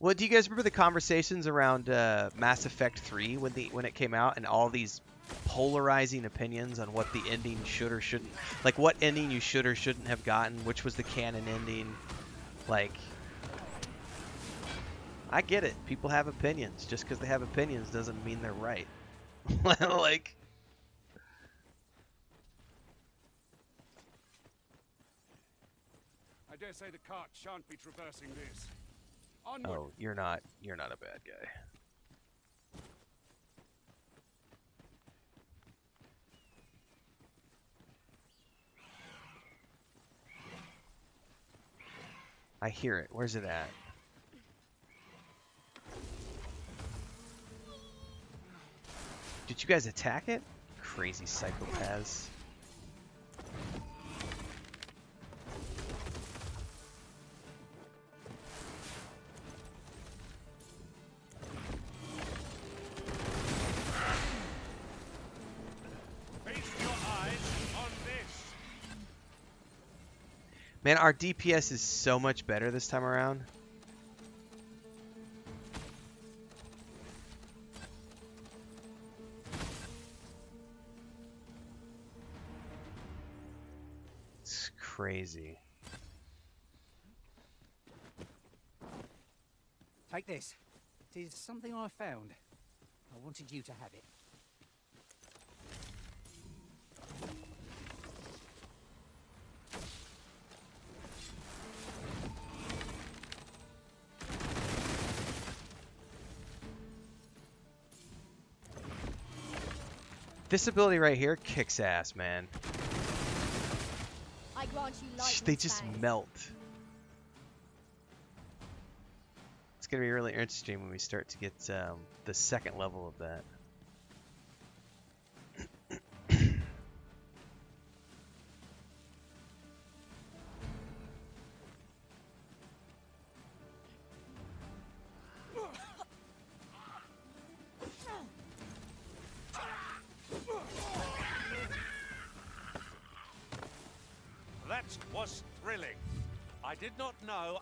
Well, do you guys remember the conversations around uh, Mass Effect 3 when the when it came out, and all these polarizing opinions on what the ending should or shouldn't, like what ending you should or shouldn't have gotten, which was the canon ending, like. I get it. People have opinions. Just because they have opinions doesn't mean they're right. <laughs> like, I dare say the cart shan't be traversing this. Onward. oh, you're not you're not a bad guy. I hear it. Where's it at? Did you guys attack it? Crazy psychopaths. Man, our DPS is so much better this time around. It's crazy. Take this. It is something I found. I wanted you to have it. This ability right here kicks ass, man. I grant you Sh- They just melt. It's gonna be really interesting when we start to get um, the second level of. That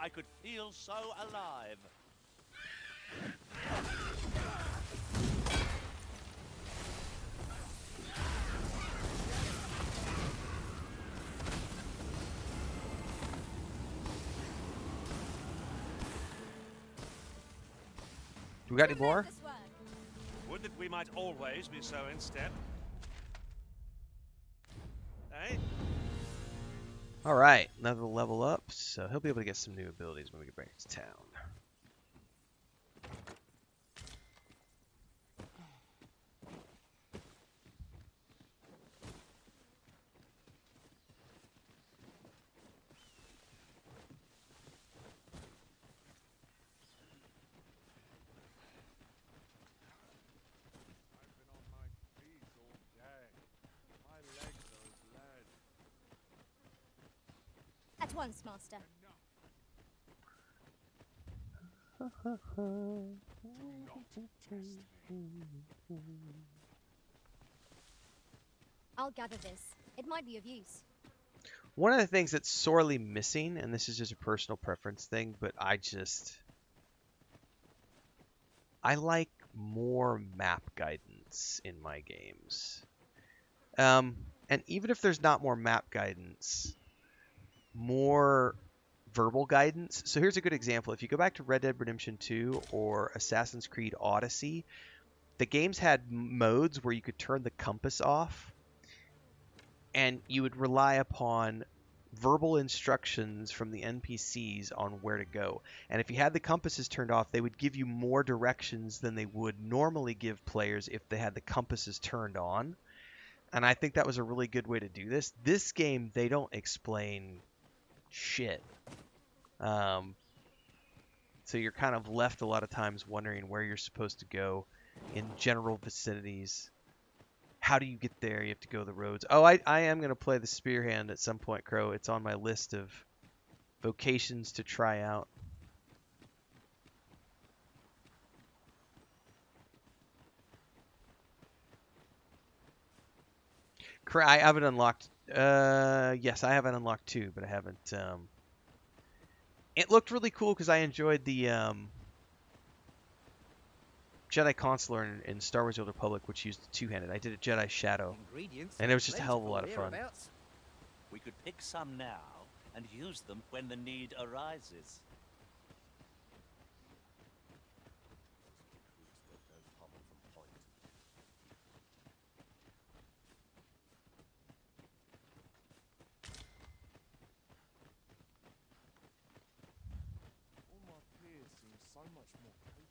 I could feel so alive. Do we got any more? Would that we might always be so in step. All right, another level up, so he'll be able to get some new abilities when we get back to town. I've been on my feet all day. My legs are as lead. Once, Master. I'll gather this. It might be of use. One of the things that's sorely missing, and this is just a personal preference thing, but I just I like more map guidance in my games. Um, and even if there's not more map guidance, more verbal guidance. So here's a good example. If you go back to Red Dead Redemption 2 or Assassin's Creed Odyssey, the games had modes where you could turn the compass off and you would rely upon verbal instructions from the NPCs on where to go. And if you had the compasses turned off, they would give you more directions than they would normally give players if they had the compasses turned on. And I think that was a really good way to do this. This game, they don't explain shit. Um, so you're kind of left a lot of times wondering where you're supposed to go in general vicinities. How do you get there? You have to go the roads. Oh, I, I am going to play the spear hand at some point, Crow. It's on my list of vocations to try out. I haven't unlocked. Uh, yes, I haven't unlocked two, but I haven't. Um, it looked really cool because I enjoyed the um, Jedi Consular in, in Star Wars: The Old Republic, which used the two-handed. I did a Jedi Shadow, and it was just a hell of a lot of fun. We could pick some now and use them when the need arises. All my peers seem so much more capable.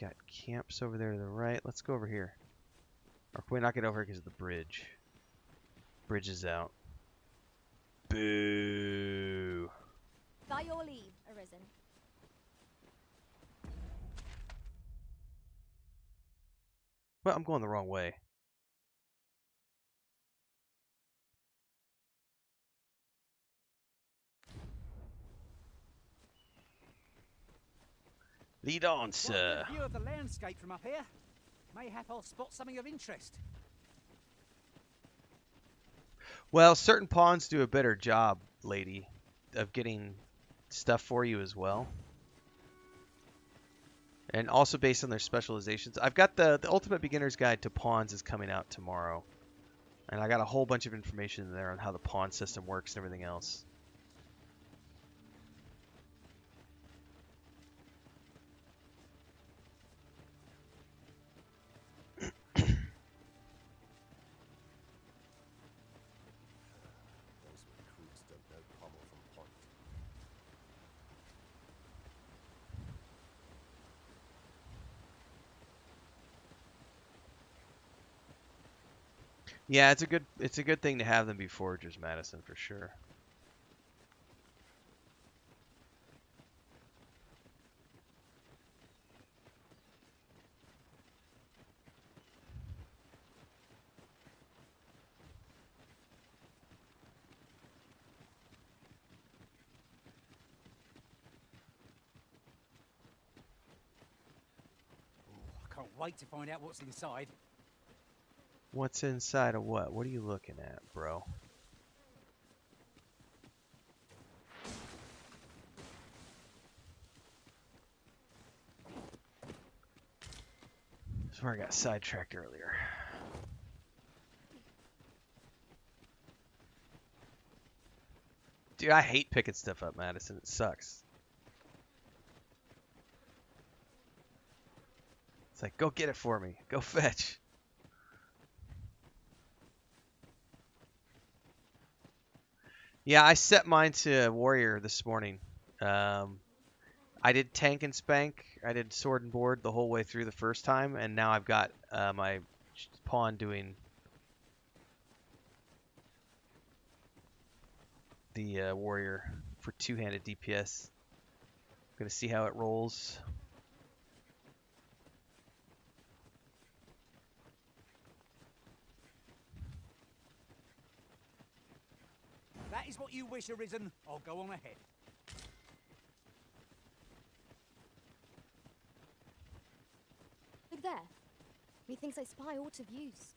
Got camps over there to the right. Let's go over here. Or can we not get over here because of the bridge? Bridge is out. Boo. By your leave, Arisen. Well, I'm going the wrong way. Lead on, sir. view of the landscape from up here. Mayhap I'll spot something of interest. Well, certain pawns do a better job, lady, of getting stuff for you as well. And also based on their specializations. I've got the, the Ultimate Beginner's Guide to Pawns is coming out tomorrow. And I got a whole bunch of information in there on how the pawn system works and everything else. Those recruits don't know pommel from point. Yeah, it's a good it's a good thing to have them be foragers, Madison, for sure. I can't wait to find out what's inside. What's inside of what? What are you looking at, bro? That's where I got sidetracked earlier. Dude, I hate picking stuff up, Madison. It sucks. It's like, go get it for me. Go fetch. Yeah, I set mine to warrior this morning. Um, I did tank and spank. I did sword and board the whole way through the first time, and now I've got uh, my pawn doing the uh, warrior for two-handed DPS. I'm Gonna see how it rolls. Is what you wish, Arisen. I'll go on ahead. Look there. Methinks I spy aught of use.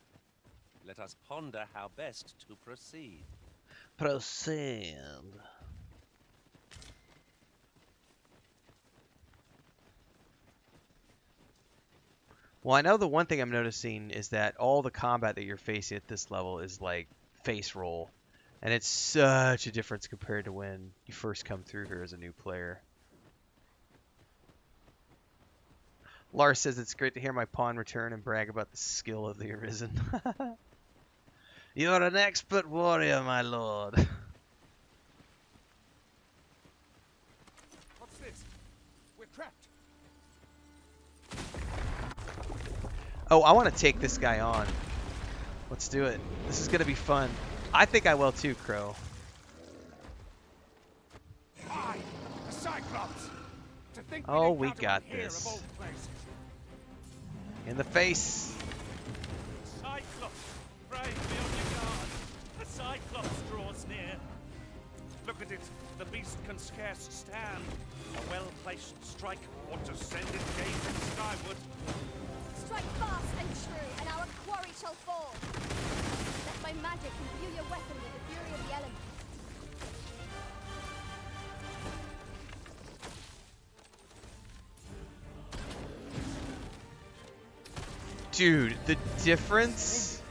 Let us ponder how best to proceed. Proceed. Well, I know the one thing I'm noticing is that all the combat that you're facing at this level is like face roll. And it's such a difference compared to when you first come through here as a new player. Lars says it's great to hear my pawn return and brag about the skill of the Arisen. <laughs> You're an expert warrior, my lord. What's this? We're trapped. Oh, I want to take this guy on. Let's do it. This is going to be fun. I think I will too, Crow. I, the Cyclops. To think Oh, we'd we encounter got this. Of all places. In the face. Cyclops, brave be on your guard. The Cyclops draws near. Look at it. The beast can scarce stand. A well-placed strike ought to send it gazing skyward. Strike fast and true, and our quarry shall fall. Let my magic imbue your weapon with the fury of the elements. Dude, the difference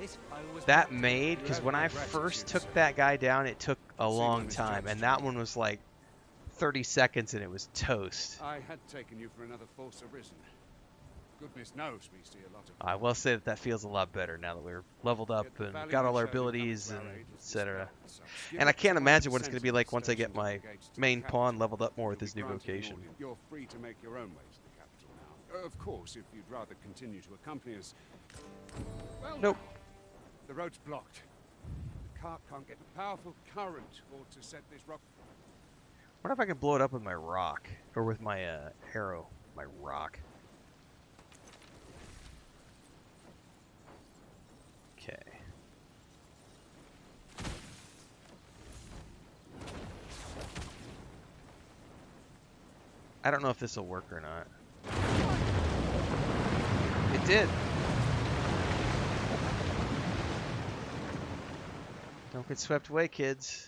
This foe was that made, because when I first took that guy down, it took a long time. And that one was like 30 seconds and it was toast. I had taken you for another false arisen. Goodness knows we see a lot of. I will say that that feels a lot better now that we're leveled up and got all our abilities and etc. And I can't imagine what it's going to be like once I get my main pawn leveled up more with this new vocation. You're free to make your own way to the capital now. Of course, if you'd rather continue to accompany us. Well, Nope. The road's blocked. The cart can't get the powerful current or to set this rock. What if I can blow it up with my rock or with my uh, arrow, my rock? Okay. I don't know if this will work or not. It did. Don't get swept away, kids.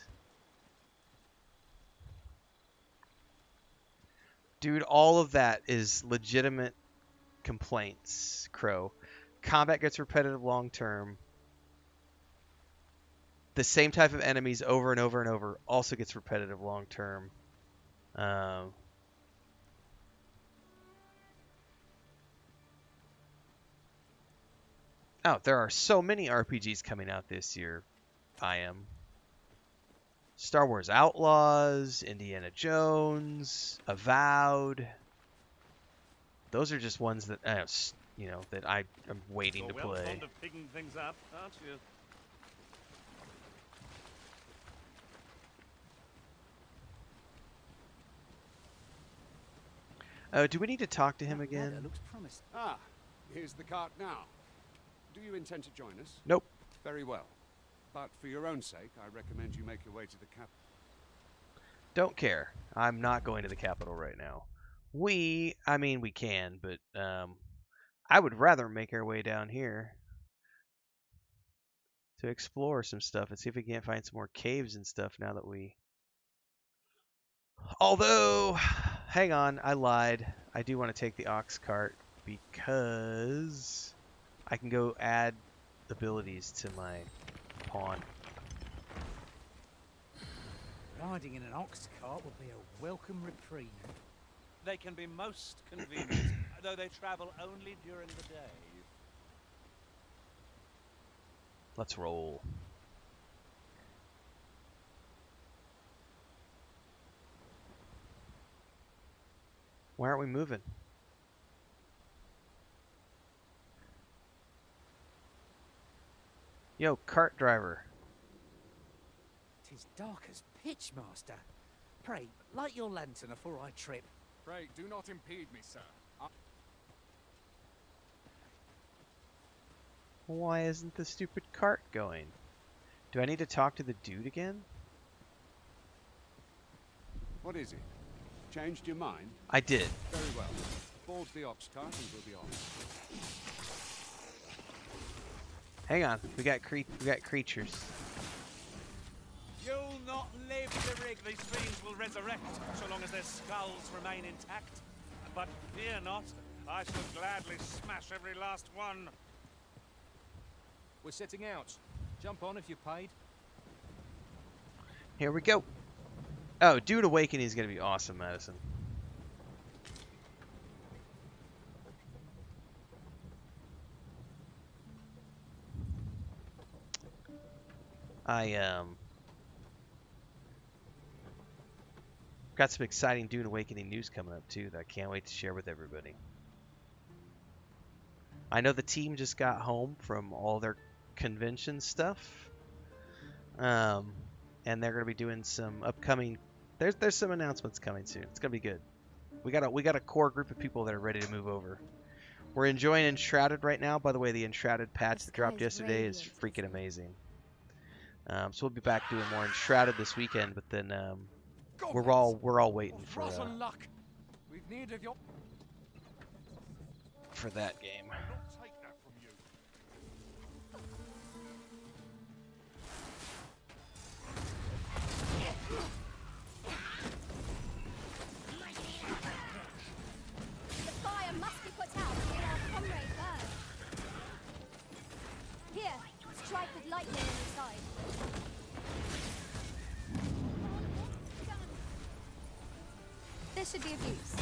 Dude, all of that is legitimate complaints, Crow. Combat gets repetitive long term. The same type of enemies over and over and over also gets repetitive long term. Um, oh, there are so many RPGs coming out this year. I am. Star Wars Outlaws, Indiana Jones, Avowed. Those are just ones that uh, you know that I am waiting You're to well play. fond of picking things up, aren't you? Oh, do we need to talk to him again? looks promising. Ah, here's the cart now. Do you intend to join us? Nope. Very well. But for your own sake, I recommend you make your way to the capital. Don't care. I'm not going to the capital right now. We, I mean, we can, but um, I would rather make our way down here to explore some stuff and see if we can't find some more caves and stuff now that we. Although, hang on, I lied. I do want to take the ox cart because I can go add abilities to my pawn. Riding in an ox cart would be a welcome reprieve. They can be most convenient, <coughs> though they travel only during the day. Let's roll. Why aren't we moving? Yo, cart driver. Tis dark as pitch, master. Pray, light your lantern afore I trip. Pray, do not impede me, sir. I Why isn't the stupid cart going? Do I need to talk to the dude again? What is it? Changed your mind? I did. Very well. Board the ox cart and we'll be off. Hang on, we got cre we got creatures. You'll not live to rig. These fiends will resurrect so long as their skulls remain intact. But fear not, I shall gladly smash every last one. We're setting out. Jump on if you're paid. Here we go. Oh, Dune Awakening is gonna be awesome, Madison. I um got some exciting Dune Awakening news coming up too that I can't wait to share with everybody. I know the team just got home from all their convention stuff. Um, and they're going to be doing some upcoming there's there's some announcements coming soon. It's going to be good. We got a we got a core group of people that are ready to move over. We're enjoying Enshrouded right now. By the way, the Enshrouded patch that dropped yesterday is freaking amazing. Um, so we'll be back doing more Enshrouded this weekend, but then um, we're all we're all waiting for uh, for that game. This should be of use.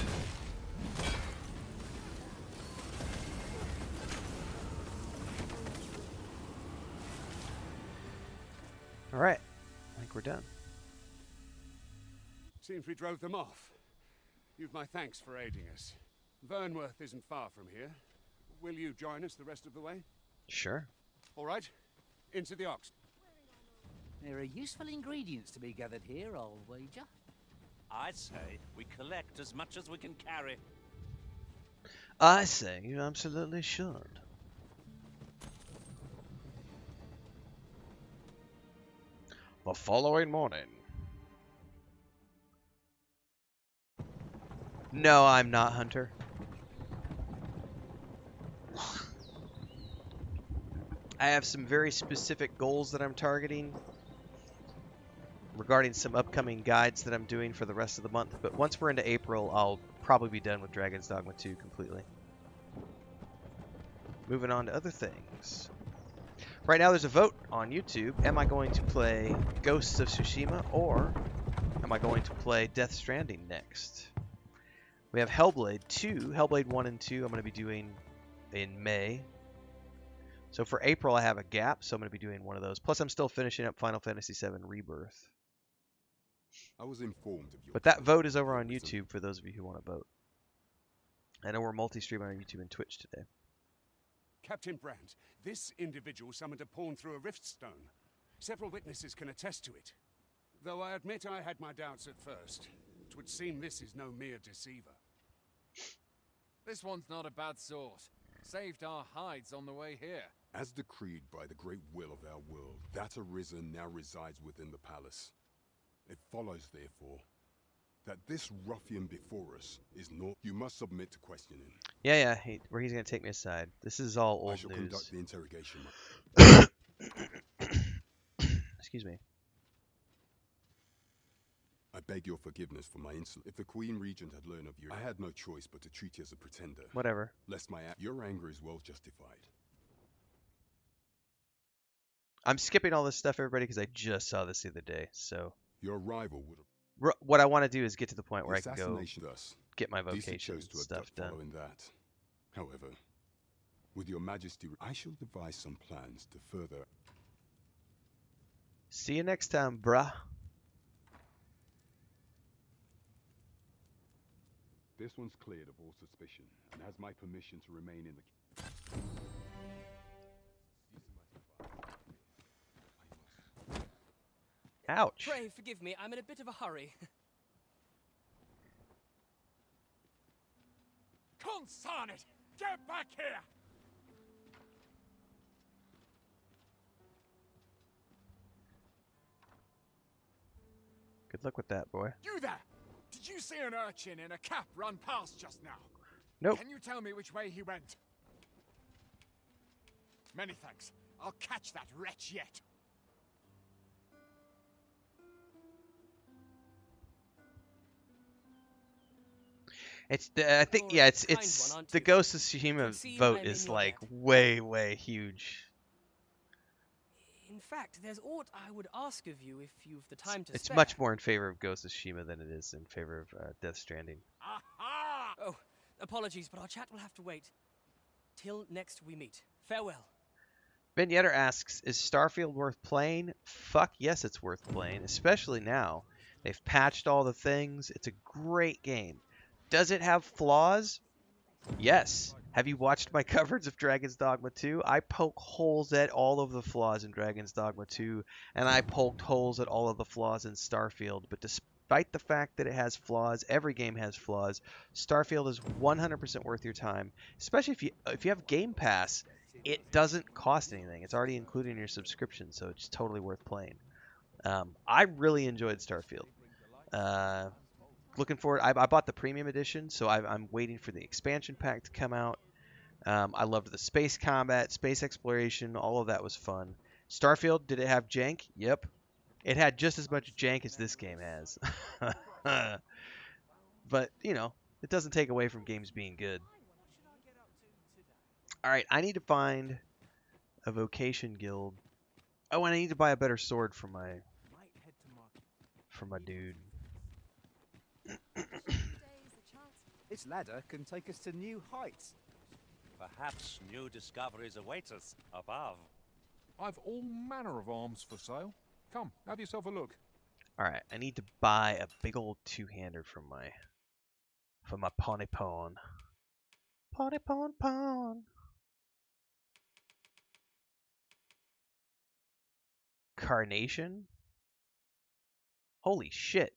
All right, I think we're done. Seems we drove them off. You've my thanks for aiding us. Vernworth isn't far from here. Will you join us the rest of the way? Sure. All right. Into the ox. There are useful ingredients to be gathered here, I'll wager. I say we collect as much as we can carry. I say you absolutely should. The following morning. No, I'm not Hunter. <laughs> I have some very specific goals that I'm targeting regarding some upcoming guides that I'm doing for the rest of the month. But once we're into April, I'll probably be done with Dragon's Dogma 2 completely. Moving on to other things. Right now there's a vote on YouTube. Am I going to play Ghosts of Tsushima or am I going to play Death Stranding next? We have Hellblade 2, Hellblade 1 and 2 I'm going to be doing in May. So for April I have a gap, so I'm going to be doing one of those. Plus I'm still finishing up Final Fantasy VII Rebirth. I was informed of your But that vote is over on YouTube for those of you who want to vote. I know we're multi-streaming on YouTube and Twitch today. Captain Brandt, this individual summoned a pawn through a rift stone. Several witnesses can attest to it. Though I admit I had my doubts at first. It would seem this is no mere deceiver. This one's not a bad sort. Saved our hides on the way here. As decreed by the great will of our world, that arisen now resides within the palace. It follows, therefore, that this ruffian before us is not. You must submit to questioning. Yeah, yeah, he, where he's going to take me aside. This is all old I shall news. conduct the interrogation. <coughs> Excuse me. I beg your forgiveness for my insolence. If the Queen Regent had learned of you, I had no choice but to treat you as a pretender. Whatever. Lest my your anger is well justified. I'm skipping all this stuff, everybody, because I just saw this the other day. So Your rival would have what I want to do is get to the point where I can go thus. get my vocation stuff done. that. However, with your majesty, I shall devise some plans to further See you next time, bruh. This one's cleared of all suspicion and has my permission to remain in the. Ouch. Pray forgive me, I'm in a bit of a hurry. <laughs> Consign it! Get back here! Good luck with that, boy. You there! Did you see an urchin in a cap run past just now? Nope. Can you tell me which way he went? Many thanks. I'll catch that wretch yet. It's the, I think yeah, it's it's one, the? Ghost of Tsushima vote is like way way huge. In fact, there's aught I would ask of you if you've the time to It's spare. much more in favor of Ghost of Tsushima than it is in favor of uh, Death Stranding. Oh, apologies, but our chat will have to wait. Till next we meet. Farewell. Ben Yetter asks, "Is Starfield worth playing?" Fuck yes, it's worth playing, especially now. They've patched all the things. It's a great game. Does it have flaws? Yes. Have you watched my <laughs> coverage of Dragon's Dogma 2? I poke holes at all of the flaws in Dragon's Dogma 2, and I poked holes at all of the flaws in Starfield. But despite the fact that it has flaws, every game has flaws. Starfield is 100% worth your time, especially if you if you have Game Pass. It doesn't cost anything. It's already included in your subscription, so it's totally worth playing. Um, I really enjoyed Starfield. Uh, looking forward. I, I bought the premium edition, so I, I'm waiting for the expansion pack to come out. Um, I loved the space combat, space exploration. All of that was fun. Starfield, did it have jank? Yep. It had just as much jank as this game has. <laughs> but, you know, it doesn't take away from games being good. All right, I need to find a vocation guild. Oh, and I need to buy a better sword for my for my dude. This ladder can take us to new heights. Perhaps new discoveries await us above. I've all manner of arms for sale. Come, have yourself a look. All right, I need to buy a big old two-hander for my for my pony pawn. Pony pawn pawn. Carnation. Holy shit.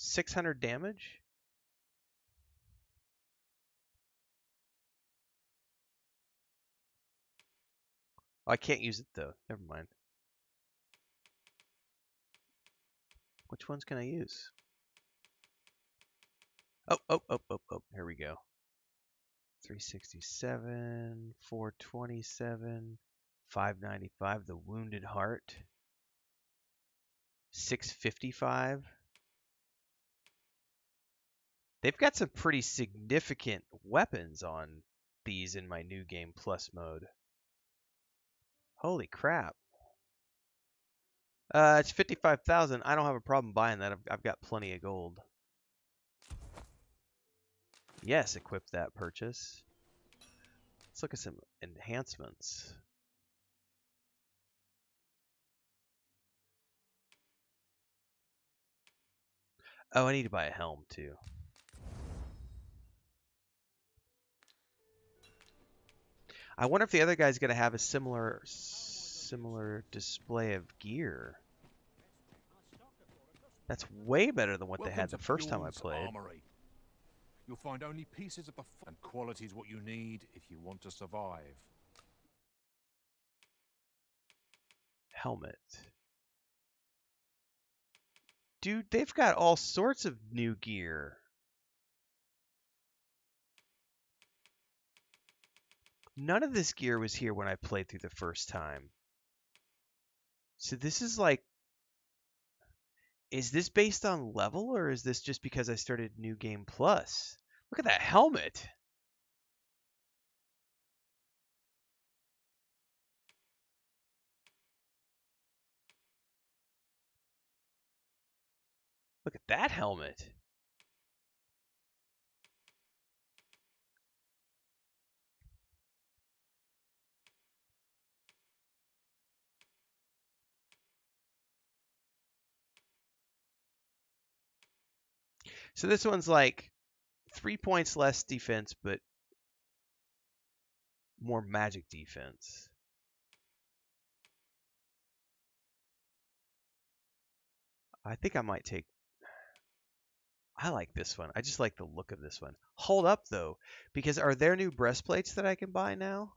600 damage? Oh, I can't use it though. Never mind. Which ones can I use? Oh, oh, oh, oh, oh, here we go. 367, 427, 595, the Wounded Heart. 655. They've got some pretty significant weapons on these in my new game plus mode. Holy crap. Uh, it's 55,000. I don't have a problem buying that. I've, I've got plenty of gold. Yes, equip that purchase. Let's look at some enhancements. Oh, I need to buy a helm too. I wonder if the other guy's gonna have a similar similar display of gear. That's way better than what they had the first time I played. Armory. You'll find only pieces of the and qualities what you need if you want to survive. Helmet. Dude, they've got all sorts of new gear. None of this gear was here when I played through the first time. So this is like Is this based on level or is this just because I started New Game Plus? Look at that helmet. Look at that helmet. So this one's like three points less defense, but more magic defense. I think I might take. I like this one. I just like the look of this one. Hold up though, because are there new breastplates that I can buy now?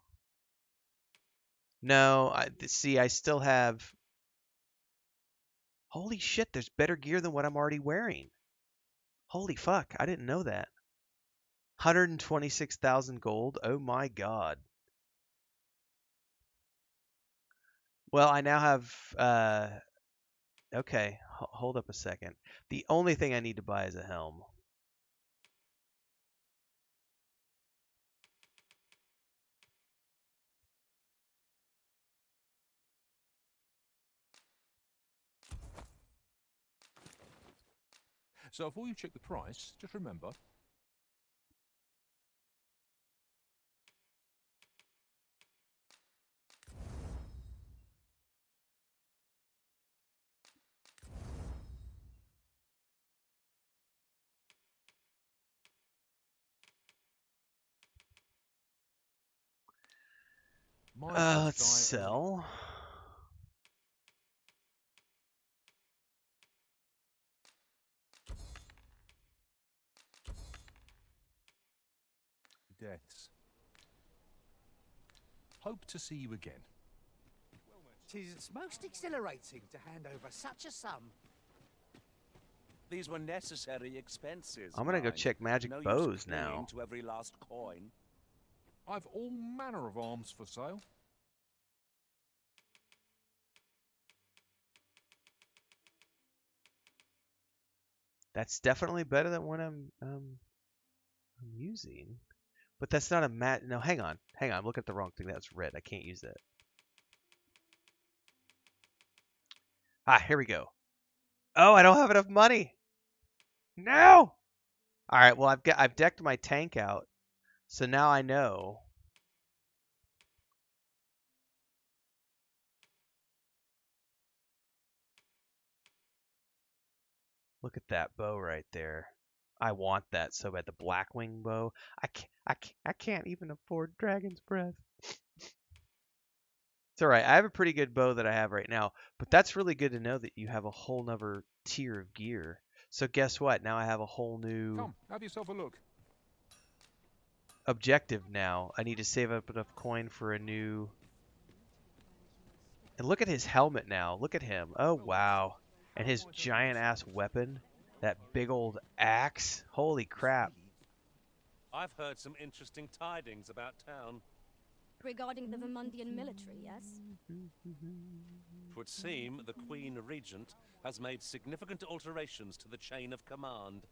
No, I see. I still have. Holy shit! There's better gear than what I'm already wearing. Holy fuck! I didn't know that. 126,000 gold. Oh my god. Well, I now have. Uh, okay, H- hold up a second. The only thing I need to buy is a helm. So before you check the price, just remember. Uh, let's sell. Hope to see you again. Tis most exhilarating to hand over such a sum. These were necessary expenses. I'm gonna go check magic no bows now. To every last coin. I've all manner of arms for sale. That's definitely better than what I'm um I'm using. But that's not a mat. No, hang on, hang on. I'm looking at the wrong thing. That's red. I can't use that. Ah, here we go. Oh, I don't have enough money. No. All right. Well, I've got I've decked my tank out, so now I know. Look at that bow right there. I want that so bad. The Blackwing bow. I can't, I can't, I can't even afford Dragon's Breath. it's all right. I have a pretty good bow that I have right now, but that's really good to know that you have a whole nother tier of gear. So guess what? Now I have a whole new Come, have yourself a look. objective now. I need to save up enough coin for a new. And look at his helmet now. Look at him. Oh wow. And his giant ass weapon, that big old axe. Holy crap. I've heard some interesting tidings about town. Regarding the Vermundian military, yes? It would seem the Queen Regent has made significant alterations to the chain of command.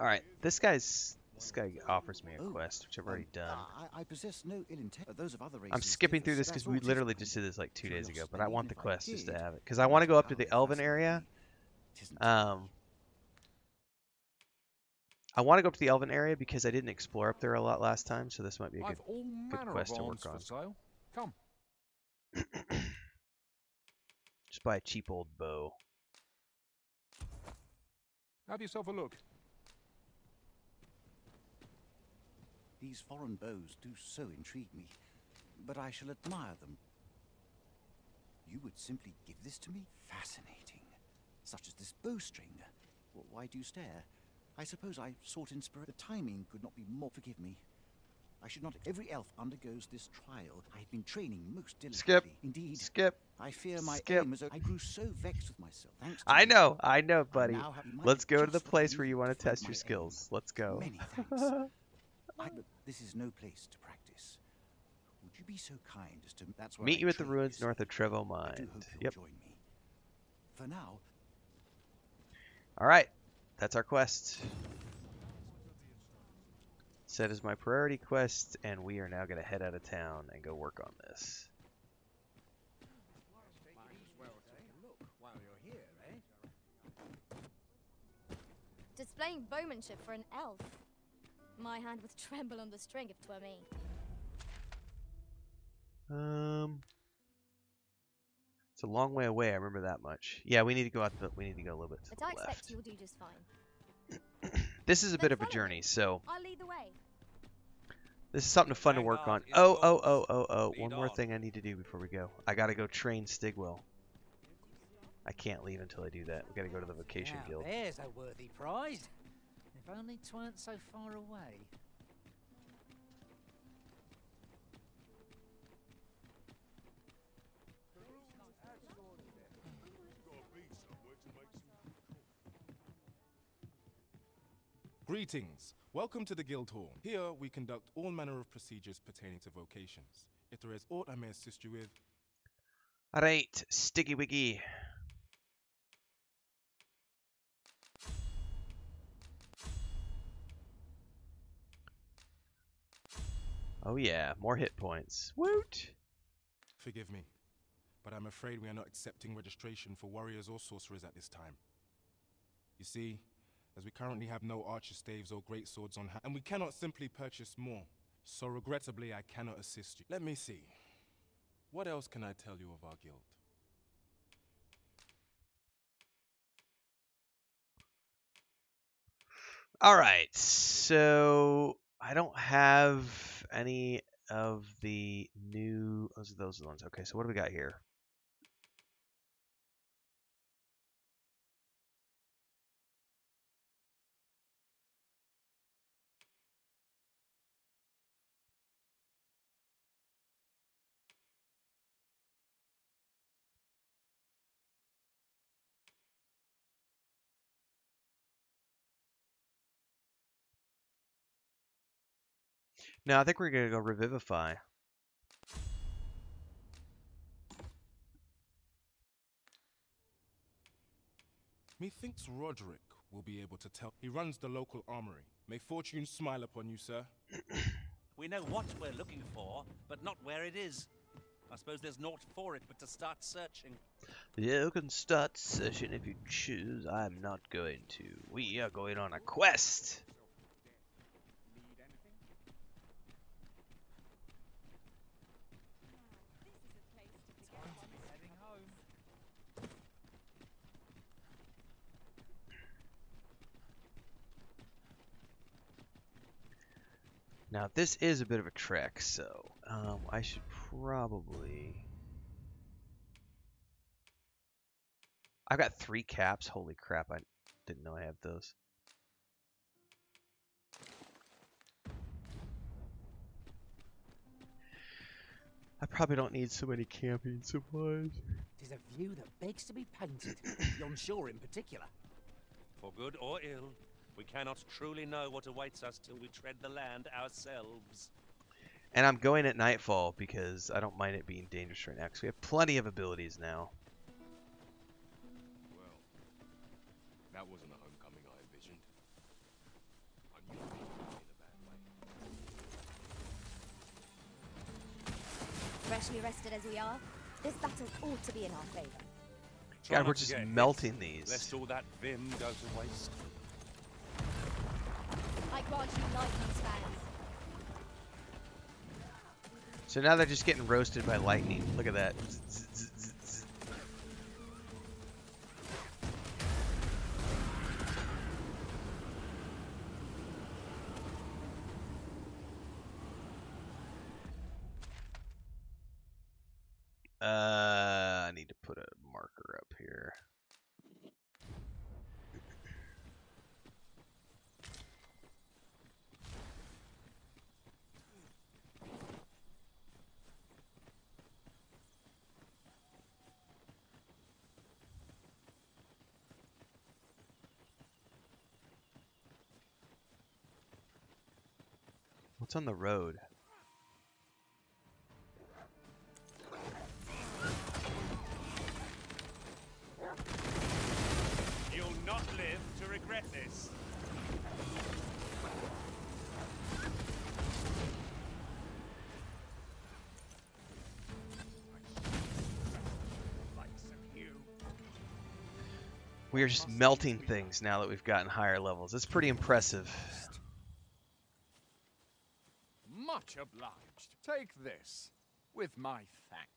All right, this guy's this guy offers me a quest, which I've already done. I, I possess no ill intent, but those of other races. I'm skipping through this because we literally just did this like two days ago, but I want the even if I quest just to have it because I want to go up to the Elven area. Um, I want to go up to the Elven area because I didn't explore up there a lot last time, so this might be a good, good quest to work on. Come. <coughs> Just buy a cheap old bow. Have yourself a look. These foreign bows do so intrigue me, but I shall admire them. You would simply give this to me? Fascinating. Such as this bowstring. Well, why do you stare? I suppose I sought inspiration. The timing could not be more. Forgive me. I should not. Every elf undergoes this trial. I have been training most diligently. Skip. Indeed. Skip. I fear my Skip. aim is. I grew so vexed with myself. Thanks I you. know, I know, buddy. now have- you might Let's go to the just what I place where you want to test your aim. skills. Let's go. Many thanks. <laughs> I, this is no place to practice. Would you be so kind as to... That's where Meet I you at the ruins north of Trevo I do Mine. hope you'll Yep. join me. For now, All right, that's our quest. Set as my priority quest, and we are now going to head out of town and go work on this. Displaying bowmanship for an elf. My hand would tremble on the string if 'twere me. Um, it's a long way away. I remember that much. Yeah, we need to go out. The, we need to go a little bit to But the I left. expect you'll do just fine. <clears throat> This is a Then bit of a journey, so I'll lead the way. this is something fun to work on. Vanguard is Oh, oh, yours. oh, oh, oh! Lead One more thing I need to do before we go. I gotta go train Stigwell. I can't leave until I do that. We gotta go to the Vocation Guild. there's a worthy prize. If only 'tweren't so far away. Greetings. Welcome to the Guild Hall. Here we conduct all manner of procedures pertaining to vocations. If there is aught I may assist you with, Alright, Sticky Wiggy. Oh yeah, more hit points. Woot! forgive me, but I'm afraid we are not accepting registration for warriors or sorcerers at this time. You see, as we currently have no archer staves or great swords on hand, and we cannot simply purchase more, so regrettably I cannot assist you. Let me see. What else can I tell you of our guild? Alright, so I don't have any of the new. Those are the ones. Okay, so what do we got here? No, I think we're gonna go revivify. Methinks Roderick will be able to tell. He runs the local armory. May fortune smile upon you, sir. <clears throat> We know what we're looking for, but not where it is. I suppose there's naught for it but to start searching. You can start searching if you choose. I'm not going to. We are going on a quest. Now this is a bit of a trek, so um, I should probably. I've got three caps. Holy crap! I didn't know I had those. I probably don't need so many camping supplies. Tis a view that begs to be painted, <coughs> yon shore in particular. For good or ill, we cannot truly know what awaits us till we tread the land ourselves. And I'm going at nightfall because I don't mind it being dangerous right now because we have plenty of abilities now. Well, that wasn't the homecoming I envisioned. I knew it would be in a bad way. Freshly rested as we are, this battle ought to be in our favour. God, we're just melting these. Lest all that vim go to waste. I grant you lightning spans. So now they're just getting roasted by lightning. Look at that. Uh, I need to put a marker up here. What's on the road? You'll not live to regret this. We are just melting things now that we've gotten higher levels. It's pretty impressive. Obliged. Take this, with my thanks.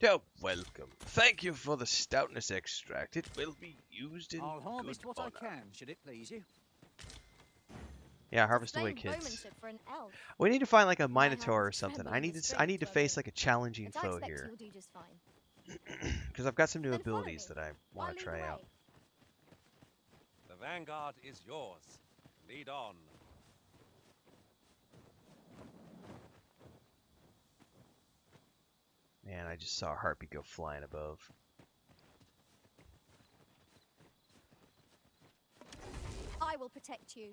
You're welcome. Thank you for the stoutness extract. It will be used in I'll harvest good what honor. I can, should it please you. Yeah, harvest away, Plain kids. bowmanship for an elf. We need to find like a minotaur or something. I need to. I need to face like a challenging foe here you'll do just fine. <clears throat> because I've got some new Then abilities that I want to try out. The vanguard is yours. Lead on. Man, I just saw a harpy go flying above. I will protect you.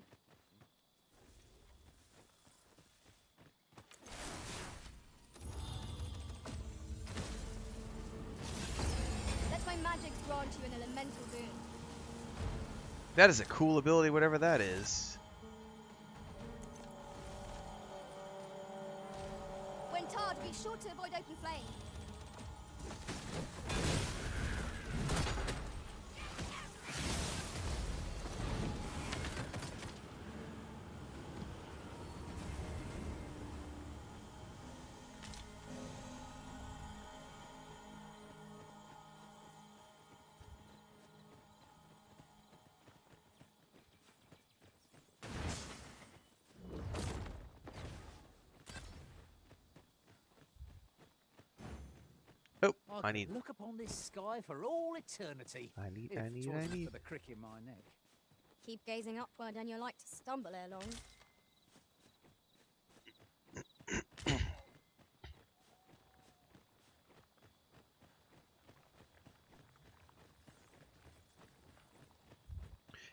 Let my magic grant you an elemental boon. That is a cool ability, whatever that is. I, I need. look upon this sky for all eternity. I need. if I need. I need. for the crick in my neck. Keep gazing upward and you'll like to stumble ere long.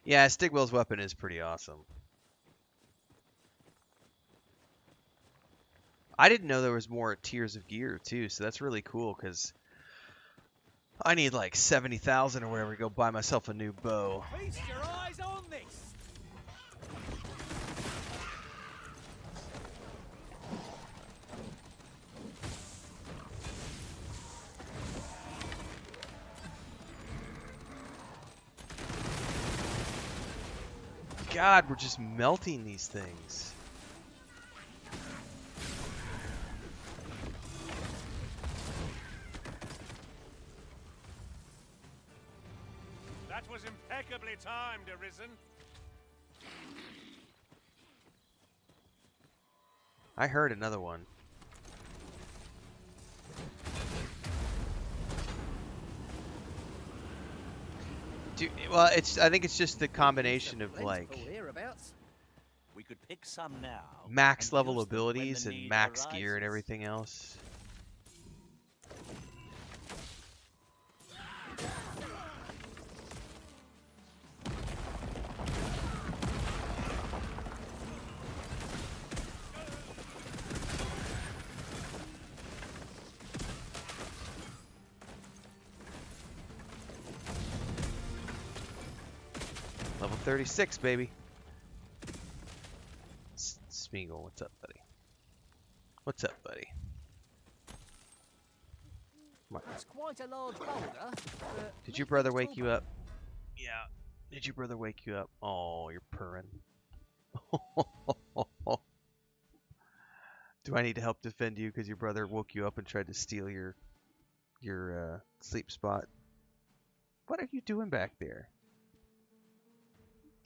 Yeah, Stigwell's weapon is pretty awesome. I didn't know there was more tiers of gear too, so that's really cool because I need like seventy thousand or whatever to go buy myself a new bow. Feast your eyes on this! God, we're just melting these things. Impeccably timed, Arisen. I heard another one. Do, well, it's. I think it's just the combination of like hereabouts. We could pick some now. max level use them when the abilities and need max gear and everything else. 36, baby. S- Smeagol, what's up, buddy? What's up, buddy? Come. It's quite a large boulder. Did your brother wake you up? Yeah. Did your brother wake you up? Oh, you're purring. <laughs> Do I need to help defend you because your brother woke you up and tried to steal your your uh, sleep spot? What are you doing back there?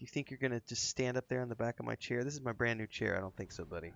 You think you're gonna just stand up there on the back of my chair? This is my brand new chair. I don't think so, buddy.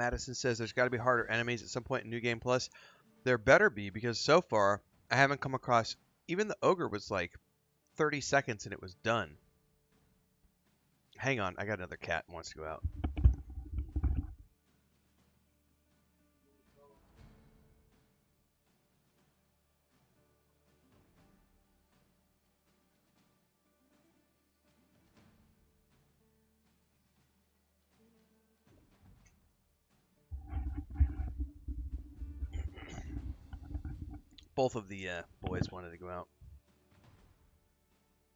Madison says there's got to be harder enemies at some point in New Game Plus. There better be because so far I haven't come across. Even the ogre was like 30 seconds and it was done. Hang on, I got another cat wants to go out. Both of the uh, boys wanted to go out.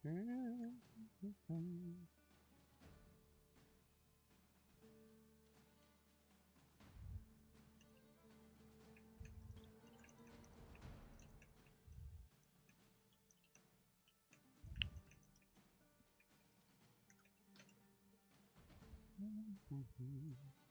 <laughs>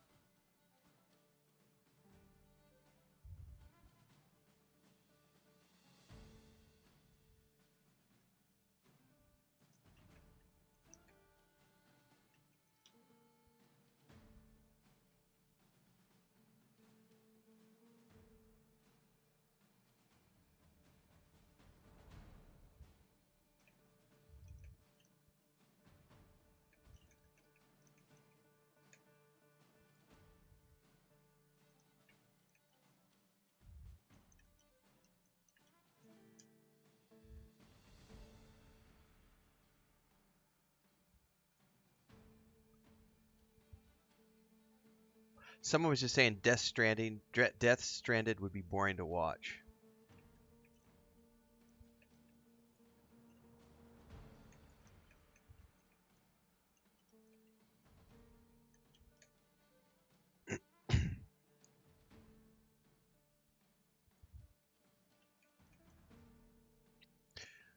Someone was just saying Death Stranding, Death Stranded would be boring to watch. <coughs>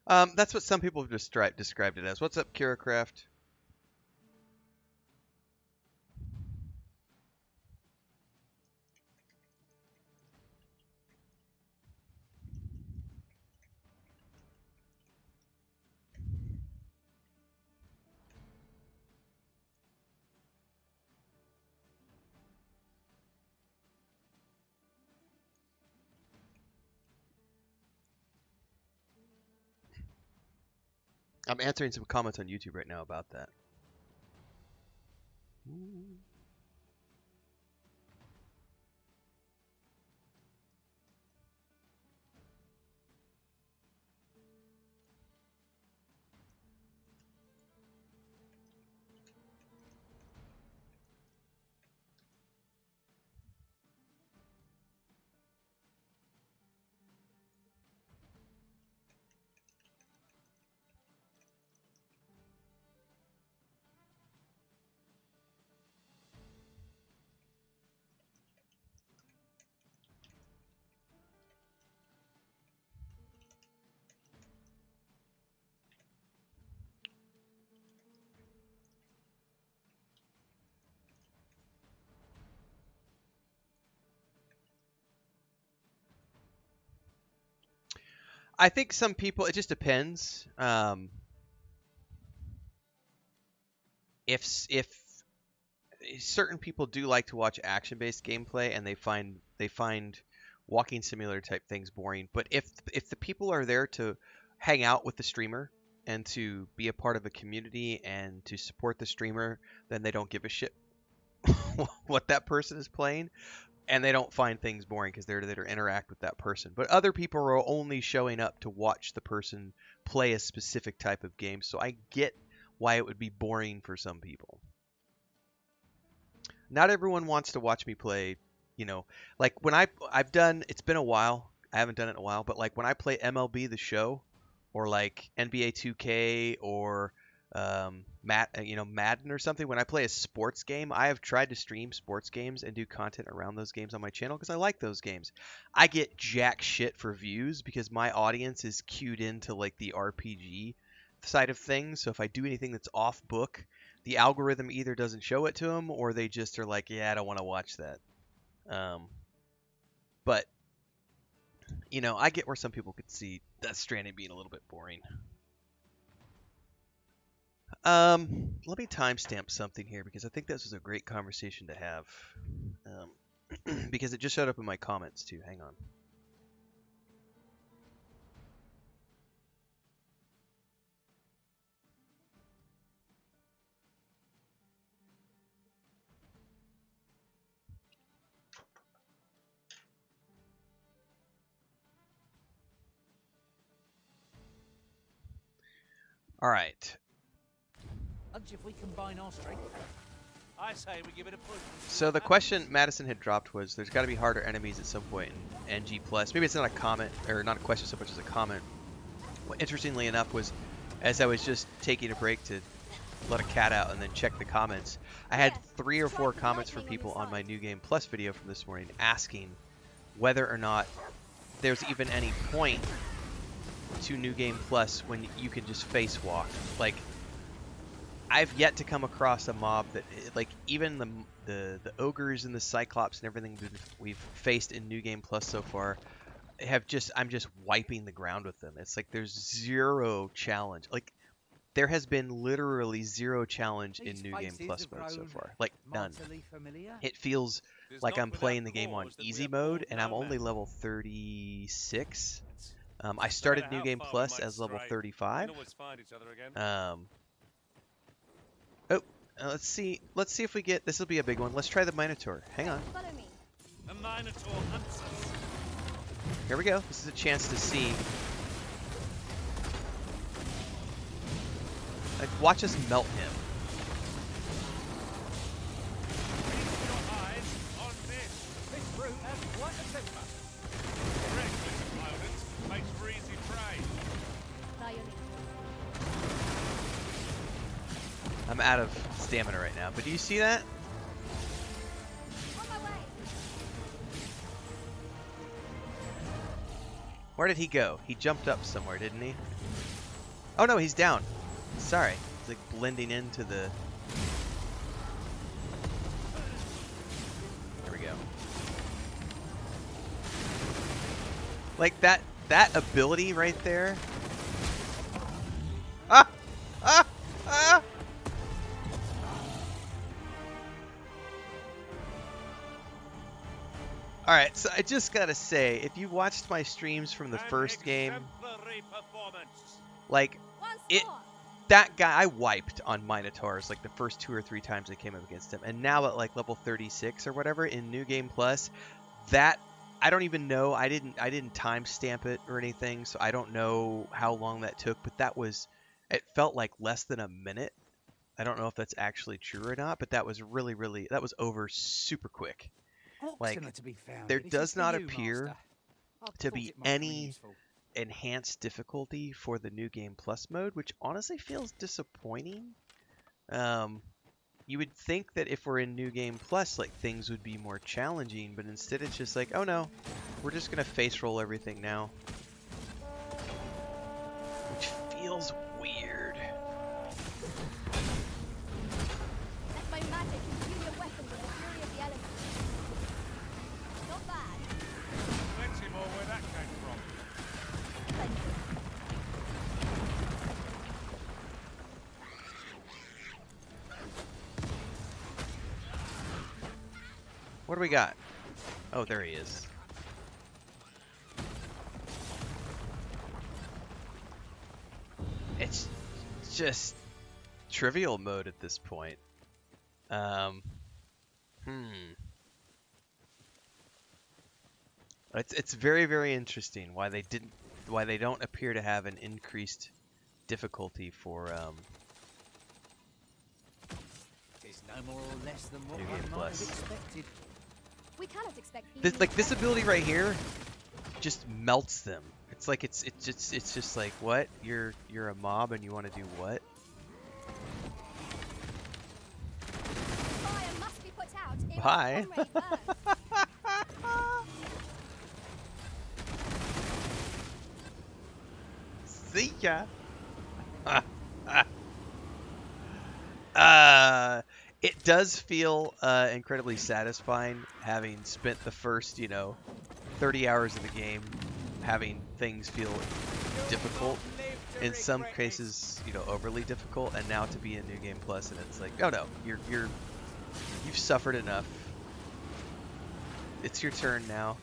Um, that's what some people have described described it as. What's up, KiraCraft? I'm answering some comments on YouTube right now about that. I think some people. It just depends. Um, if if certain people do like to watch action-based gameplay and they find they find walking simulator type things boring, but if if the people are there to hang out with the streamer and to be a part of a community and to support the streamer, then they don't give a shit <laughs> what that person is playing and they don't find things boring because they're there to interact with that person. But other people are only showing up to watch the person play a specific type of game. So I get why it would be boring for some people. Not everyone wants to watch me play, you know, like when I I've done it's been a while. I haven't done it in a while, but like when I play MLB the show or like NBA 2K or um, Matt, uh, you know, Madden or something. When I play a sports game, I have tried to stream sports games and do content around those games on my channel because I like those games. I get jack shit for views because my audience is cued into like the RPG side of things. So if I do anything that's off book, the algorithm either doesn't show it to them or they just are like, yeah, I don't want to watch that. Um, but you know, I get where some people could see Death Stranding being a little bit boring. Um, let me timestamp something here because I think this was a great conversation to have. Um, <clears throat> because it just showed up in my comments too. Hang on. All right. Hugs if we combine our strength. I say we give it a push. So the question Madison had dropped was, there's got to be harder enemies at some point in NG plus. Maybe it's not a comment or not a question so much as a comment. What interestingly enough was, as I was just taking a break to let a cat out and then check the comments, I had three or four comments from people on my new game plus video from this morning asking whether or not there's even any point to new game plus when you can just face walk. Like I've yet to come across a mob that like even the the the ogres and the cyclops and everything we've, we've faced in new game plus so far have just I'm just wiping the ground with them. It's like there's zero challenge. Like there has been literally zero challenge in new game plus mode so far. Like none. It feels like I'm playing the game on easy mode and I'm only level 36. Um, I started New Game Plus as level 35. Um, uh, let's see. Let's see if we get. This will be a big one. Let's try the Minotaur. Hang on. Follow me. The Minotaur hunts us. Here we go. This is a chance to see. Like, watch us melt him. I'm out of stamina right now, but do you see that? Where did he go? He jumped up somewhere, didn't he? Oh no, he's down. Sorry. He's like blending into the... There we go. Like that, that ability right there. Ah! Ah! Ah! Alright, so I just gotta say, if you watched my streams from the first game, like, it, that guy, I wiped on Minotaurs, like, the first two or three times I came up against him, and now at, like, level 36 or whatever, in New Game Plus, that, I don't even know, I didn't, I didn't timestamp it or anything, so I don't know how long that took, but that was, it felt like less than a minute. I don't know if that's actually true or not, but that was really, really, that was over super quick. Like, to be found, there does not appear to be it might be any enhanced difficulty for the new game plus mode, which honestly feels disappointing. Um, you would think that if we're in new game plus, like things would be more challenging, but instead it's just like, oh no, we're just gonna face roll everything now, which feels do we got? Oh, there he is. It's just trivial mode at this point. Um, hmm. It's it's very very interesting why they didn't why they don't appear to have an increased difficulty for um, It's no more or less than what New Game might Plus. have expected. We cannot expect this like this ability right here just melts them. It's like it's it's just it's just like what you're you're a mob and you want to do what? fire must be put out Bye. <laughs> See ya. <laughs> uh, it does feel uh, incredibly satisfying having spent the first, you know, 30 hours of the game having things feel difficult in some cases, you know, overly difficult, and now to be in New Game Plus, and it's like, oh no, you're you're you've suffered enough. It's your turn now.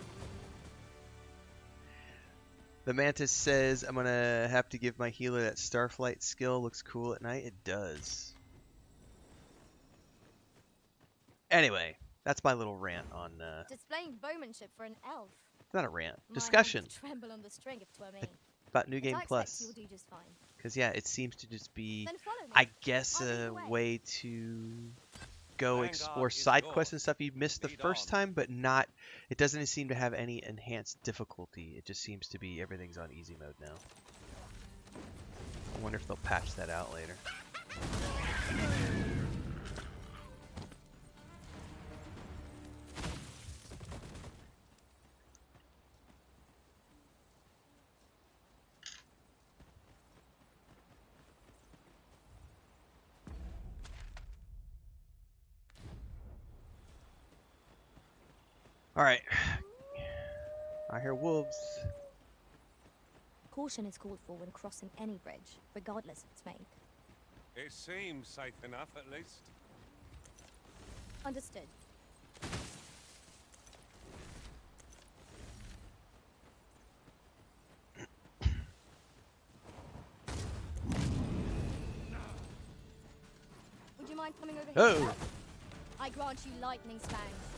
The Mantis says, I'm gonna have to give my healer that Starflight skill. Looks cool at night. It does. Anyway, that's my little rant on. Uh, Displaying bowmanship for an elf. it's not a rant. My Discussion <laughs> Tremble on the string if 'twere me. about New Game Plus. You'll do just fine. Because yeah, it seems to just be, Then follow me. I guess, I'll a way. way to go Vanguard explore side quests and stuff you missed the Lead first on. time, but not. It doesn't seem to have any enhanced difficulty. It just seems to be everything's on easy mode now. I wonder if they'll patch that out later. Alright. I hear wolves. Caution is called for when crossing any bridge, regardless of its make. It seems safe enough, at least. Understood. Would you mind coming over here? Oh. I grant you lightning spangs.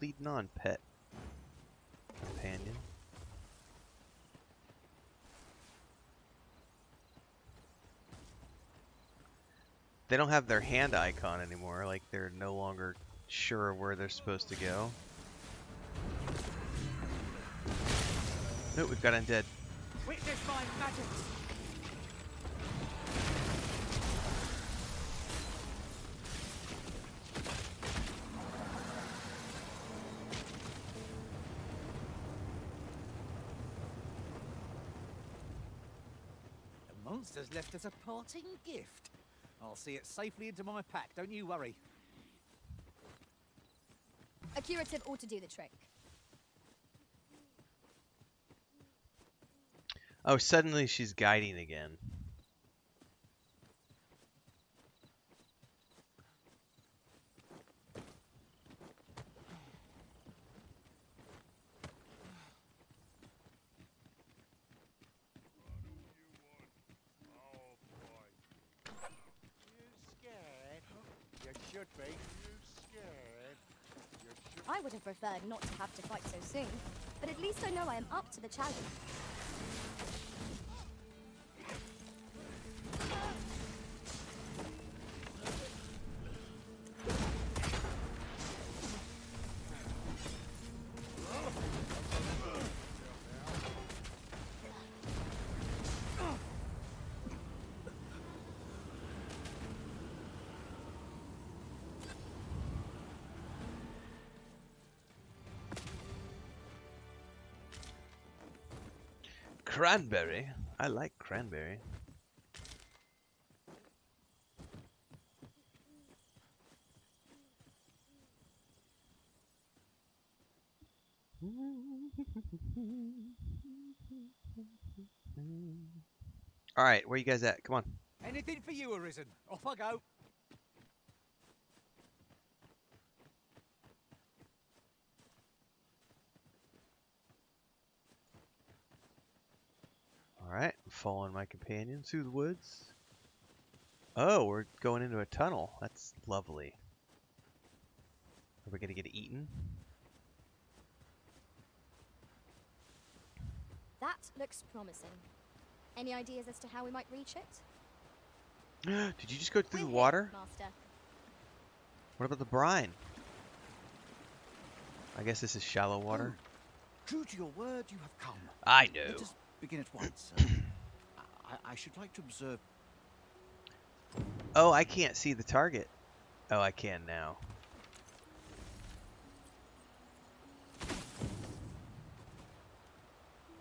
Well, keep leading on, pet companion. They don't have their hand icon anymore, like they're no longer sure where they're supposed to go. Oh, we've got undead. Witness my magic. The monster's left us a parting gift. I'll see it safely into my pack, don't you worry. A curative ought to do the trick. Oh, suddenly she's guiding again. Scared? You should be. I would have preferred not to have to fight so soon, but at least I know I am up to the challenge. Cranberry? I like cranberry. <laughs> Alright, where you guys at? Come on. Anything for you, Arisen. Off I go. Alright, I'm following my companion through the woods. Oh, we're going into a tunnel. That's lovely. Are we gonna get eaten? That looks promising. Any ideas as to how we might reach it? <gasps> Did you just go through We're the here, water? Master. What about the brine? I guess this is shallow water. Oh, true to your word, you have come. I know. Let us begin at once. <clears throat> I, I should like to observe. Oh, I can't see the target. Oh, I can now.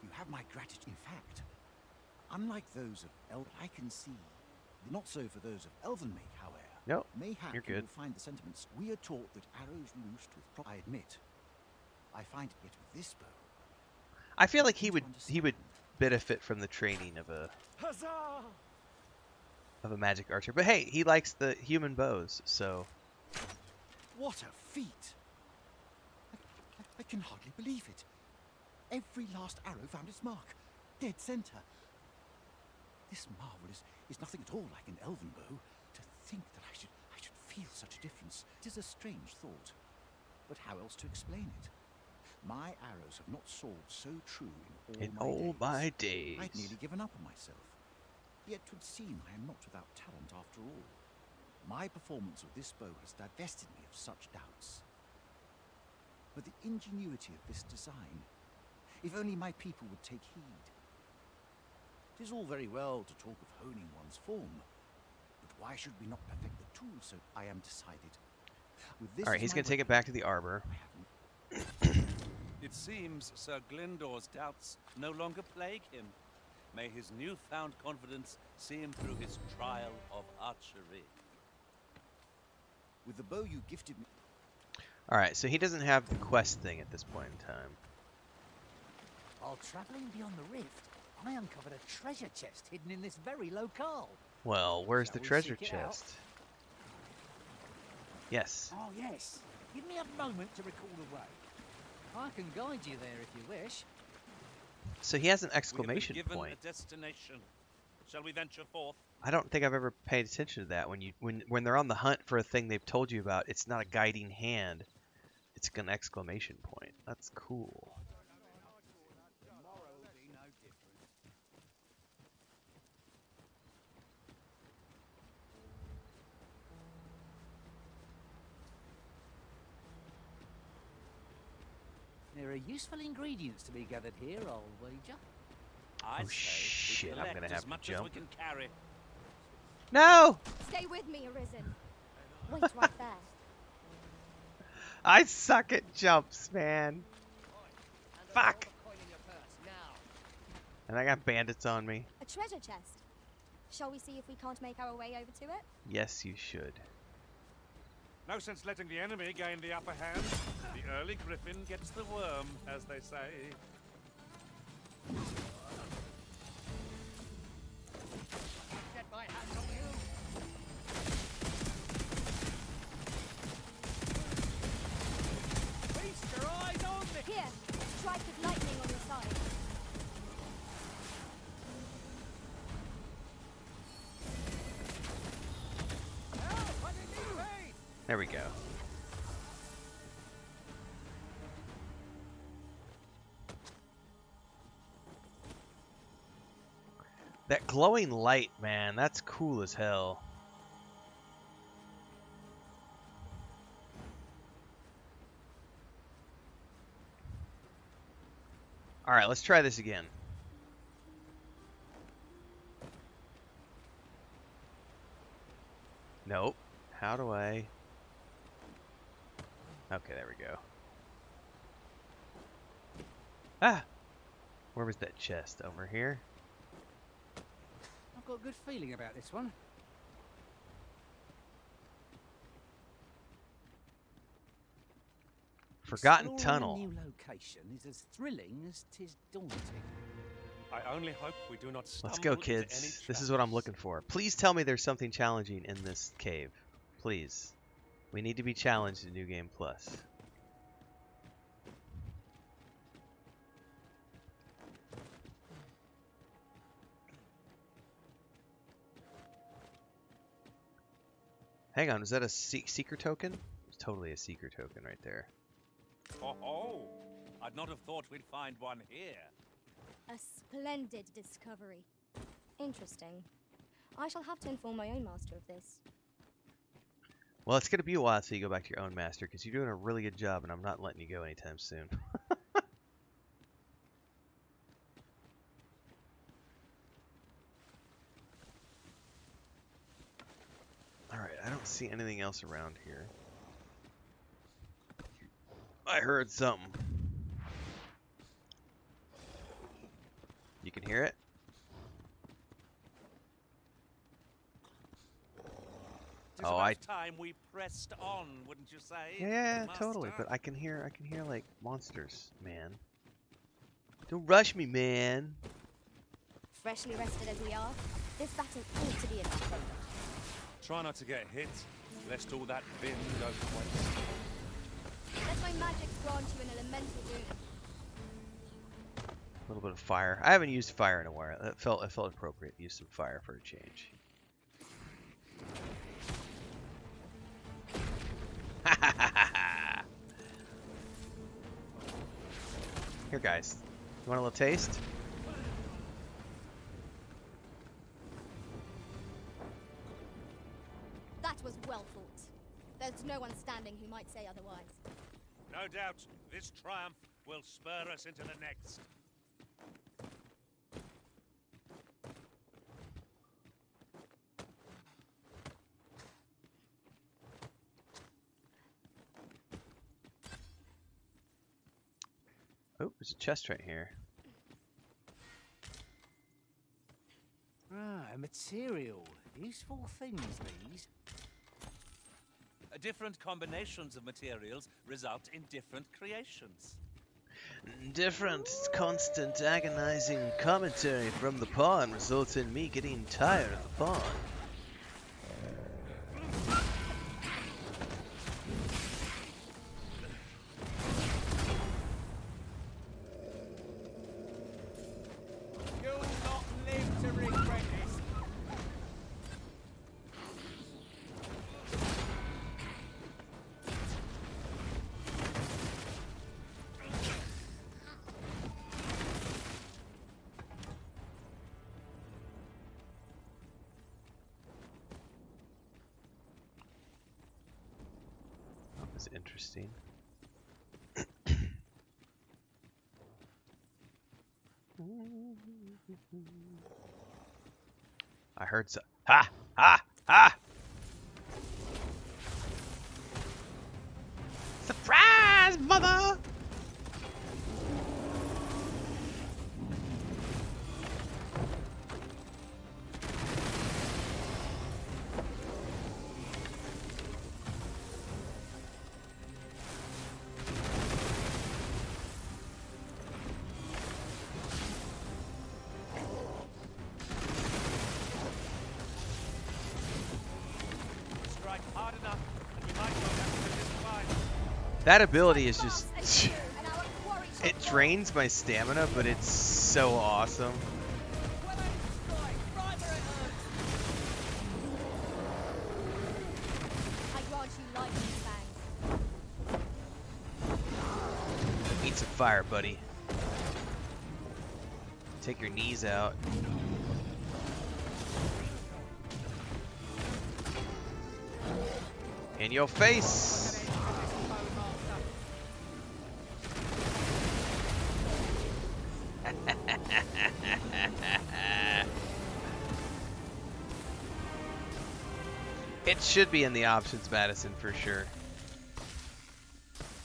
You have my gratitude. In fact, unlike those of Eld, I can see. Not so for those of Elven make, however. Nope, Mayhap you're you good. will find the sentiments. We are taught that arrows loosed with pro- I admit, I find it yet with this bow. I feel like he would he would benefit from the training of a Huzzah! of a magic archer. But hey, he likes the human bows, so What a feat! I, I, I can hardly believe it. Every last arrow found its mark, dead center. This marvel is, is nothing at all like an elven bow. To think that I should I should feel such a difference. It is a strange thought. But how else to explain it? My arrows have not soared so true in all in my all days. my I'd nearly given up on myself. Yet 'twould seem I am not without talent after all. My performance with this bow has divested me of such doubts. But the ingenuity of this design, if only my people would take heed. It is all very well to talk of honing one's form, but why should we not perfect the tool so I am decided? With this all right, he's gonna take it back to the arbor. <clears throat> It seems Sir Glyndor's doubts no longer plague him. May his newfound confidence see him through his trial of archery. With the bow you gifted me, All right, so he doesn't have the quest thing at this point in time. While travelling beyond the rift, I uncovered a treasure chest hidden in this very locale. Well, where's the Shall we treasure seek it out? chest? Yes. Oh, yes. Give me a moment to recall the way. I can guide you there if you wish. So he has an We have been exclamation given point. a destination. Shall we venture forth? I don't think I've ever paid attention to that. When you when when they're on the hunt for a thing they've told you about, it's not a guiding hand. It's an exclamation point. That's cool. There are useful ingredients to be gathered here, I'll wager. I oh, shit, I'm gonna as have to much as we jump. can carry. No! Stay with me, Arisen. Wait right there. <laughs> I suck at jumps, man. Fuck. And I got bandits on me. A treasure chest. Shall we see if we can't make our way over to it? Yes, you should. No sense letting the enemy gain the upper hand. The early griffin gets the worm, as they say. Get my hands on you. Feast your eyes on me. Here, strike with lightning on your side. Help! I need aid. There we go. Glowing light, man, that's cool as hell. Alright, let's try this again. Nope. How do I... Okay, there we go. Ah! Where was that chest? Over here? I've got a good feeling about this one. Forgotten Exploring Tunnel. New location is as thrilling as tis daunting. I only hope we do not Let's go, stumble into any kids. This is what I'm looking for. Please tell me there's something challenging in this cave. Please. We need to be challenged in New Game Plus. Hang on, is that a se seeker token? It's totally a seeker token right there. Oh, oh, I'd not have thought we'd find one here. A splendid discovery. Interesting. I shall have to inform my own master of this. Well, it's going to be a while till you go back to your own master, because you're doing a really good job, and I'm not letting you go anytime soon. <laughs> Alright, I don't see anything else around here. I heard something. You can hear it? 'Tis Oh, I- time we pressed on, wouldn't you say? Yeah, Master? totally. But I can hear, I can hear like monsters, man. Don't rush me, man. Freshly rested as we are, this battle ought to be enough later. Try not to get hit, lest all that vim go to waste. Let my magic grant you an elemental boon. A little bit of fire. I haven't used fire in a while. It felt, it felt appropriate to use some fire for a change. <laughs> Here, guys. You want a little taste? There's no one standing who might say otherwise. No doubt, this triumph will spur us into the next. Oh, there's a chest right here. Ah, material. Useful things, these. Different combinations of materials result in different creations. Different, constant, agonizing commentary from the pawn results in me getting tired of the pawn. That ability is just. <laughs> it drains my stamina, but it's so awesome. I grant you lightning fangs. Eat some fire, buddy. Take your knees out. In your face! Should be in the options, Madison, for sure.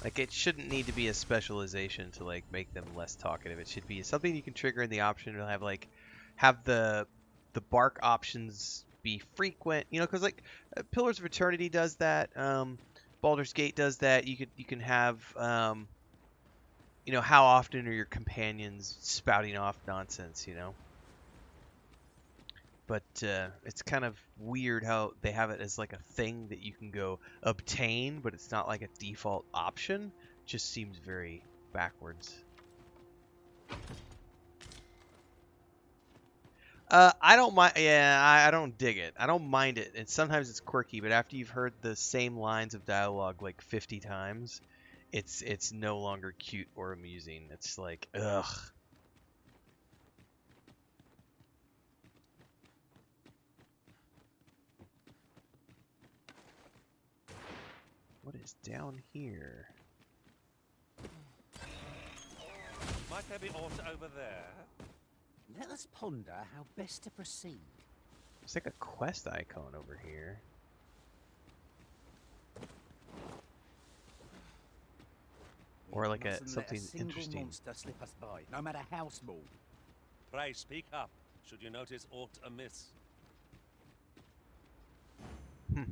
Like it shouldn't need to be a specialization to like make them less talkative. It should be something you can trigger in the option to have like have the the bark options be frequent. You know, because like uh, Pillars of Eternity does that. Um, Baldur's Gate does that. You could you can have um, you know how often are your companions spouting off nonsense? You know. But uh, it's kind of weird how they have it as like a thing that you can go obtain, but it's not like a default option. Just seems very backwards. Uh, I don't mind. Yeah, I, I don't dig it. I don't mind it. And sometimes it's quirky, but after you've heard the same lines of dialogue like 50 times, it's it's no longer cute or amusing. It's like ugh. What is down here? Might there be aught over there? Let us ponder how best to proceed. It's like a quest icon over here. Or like a Mustn't let something single interesting. monster slip us by, no matter how small. Pray speak up, should you notice aught amiss. Hmm.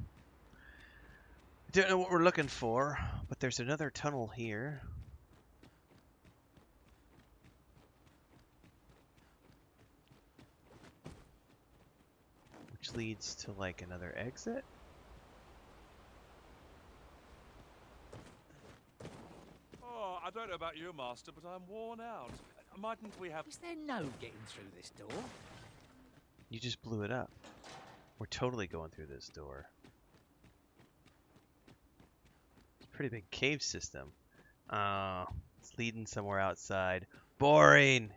I don't know what we're looking for, but there's another tunnel here. Which leads to like another exit? Oh, I don't know about you, Master, but I'm worn out. Mightn't we have... Is there no getting through this door? You just blew it up. We're totally going through this door. It's a pretty big cave system. Uh, it's leading somewhere outside. Boring!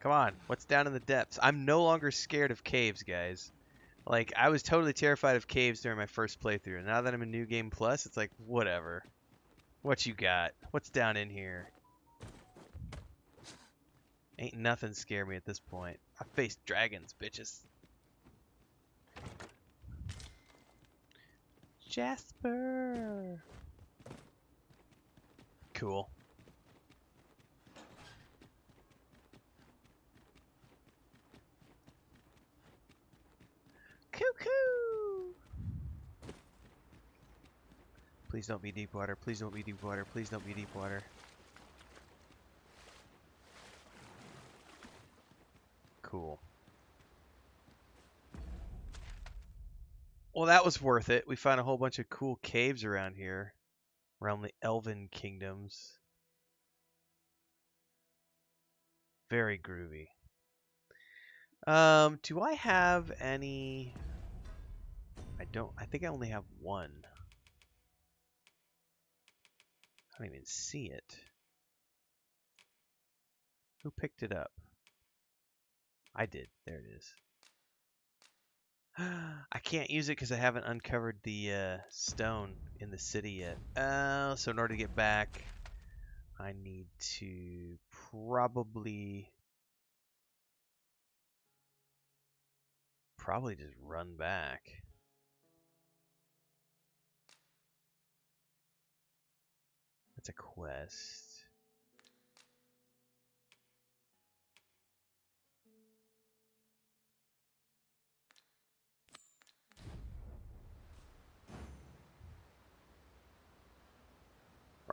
Come on, what's down in the depths? I'm no longer scared of caves, guys. Like, I was totally terrified of caves during my first playthrough. And now that I'm in New Game Plus, it's like, whatever. What you got? What's down in here? Ain't nothing scare me at this point. I faced dragons, bitches. Jasper! Cool. Cuckoo! Please don't be deep water. Please don't be deep water. Please don't be deep water. Cool. Well, that was worth it. We found a whole bunch of cool caves around here. Around the Elven Kingdoms. Very groovy. Um, do I have any... I don't... I think I only have one. I don't even see it. Who picked it up? I did. There it is. <gasps> I can't use it because I haven't uncovered the uh, stone in the city yet. Uh, so in order to get back, I need to probably... Probably just run back. That's a quest.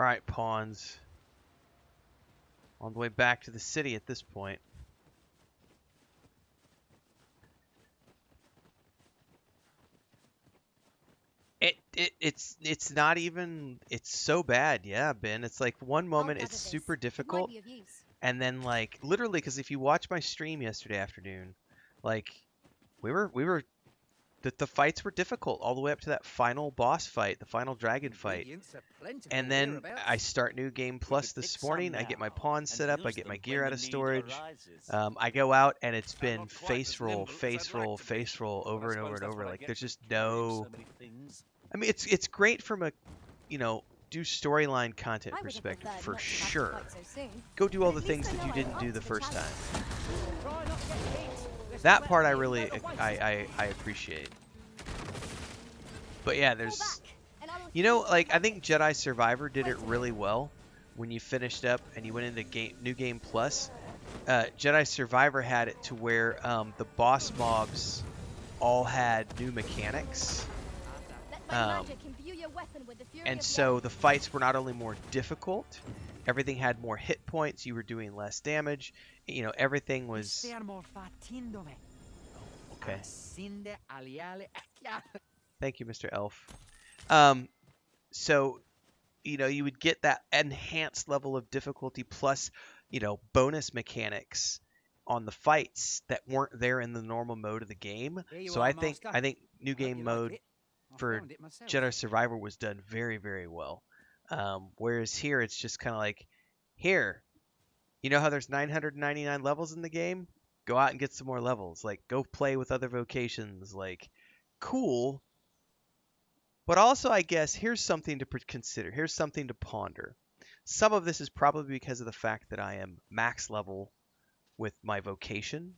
Alright, pawns. On the way back to the city at this point. It, it it's it's not even it's so bad yeah ben it's like one moment it's super difficult and then like literally because if you watch my stream yesterday afternoon like we were we were the, the fights were difficult all the way up to that final boss fight the final dragon fight. and then i start new game plus this morning. I get my pawns set up. I get my gear out of storage. um, i go out and it's been face roll face roll face roll over and over and over. like there's just no I mean, it's it's great from a, you know, do storyline content perspective for sure. Go do all the things that you didn't do the first time. That part I really I I, I appreciate. But yeah, there's, you know, like I think Jedi Survivor did it really well when you finished up and you went into game New Game Plus. Uh, Jedi Survivor had it to where um, the boss mobs all had new mechanics. Um, and so the fights were not only more difficult, everything had more hit points, you were doing less damage, you know, everything was... Okay. <laughs> Thank you, Mr. Elf. Um, so, you know, you would get that enhanced level of difficulty plus, you know, bonus mechanics on the fights that weren't there in the normal mode of the game. So I think I think new game mode for Jedi Survivor was done very, very well. Um, whereas here, it's just kind of like, here, you know how there's 999 levels in the game? Go out and get some more levels. Like, go play with other vocations. Like, cool. But also, I guess, here's something to consider. Here's something to ponder. Some of this is probably because of the fact that I am max level with my vocation,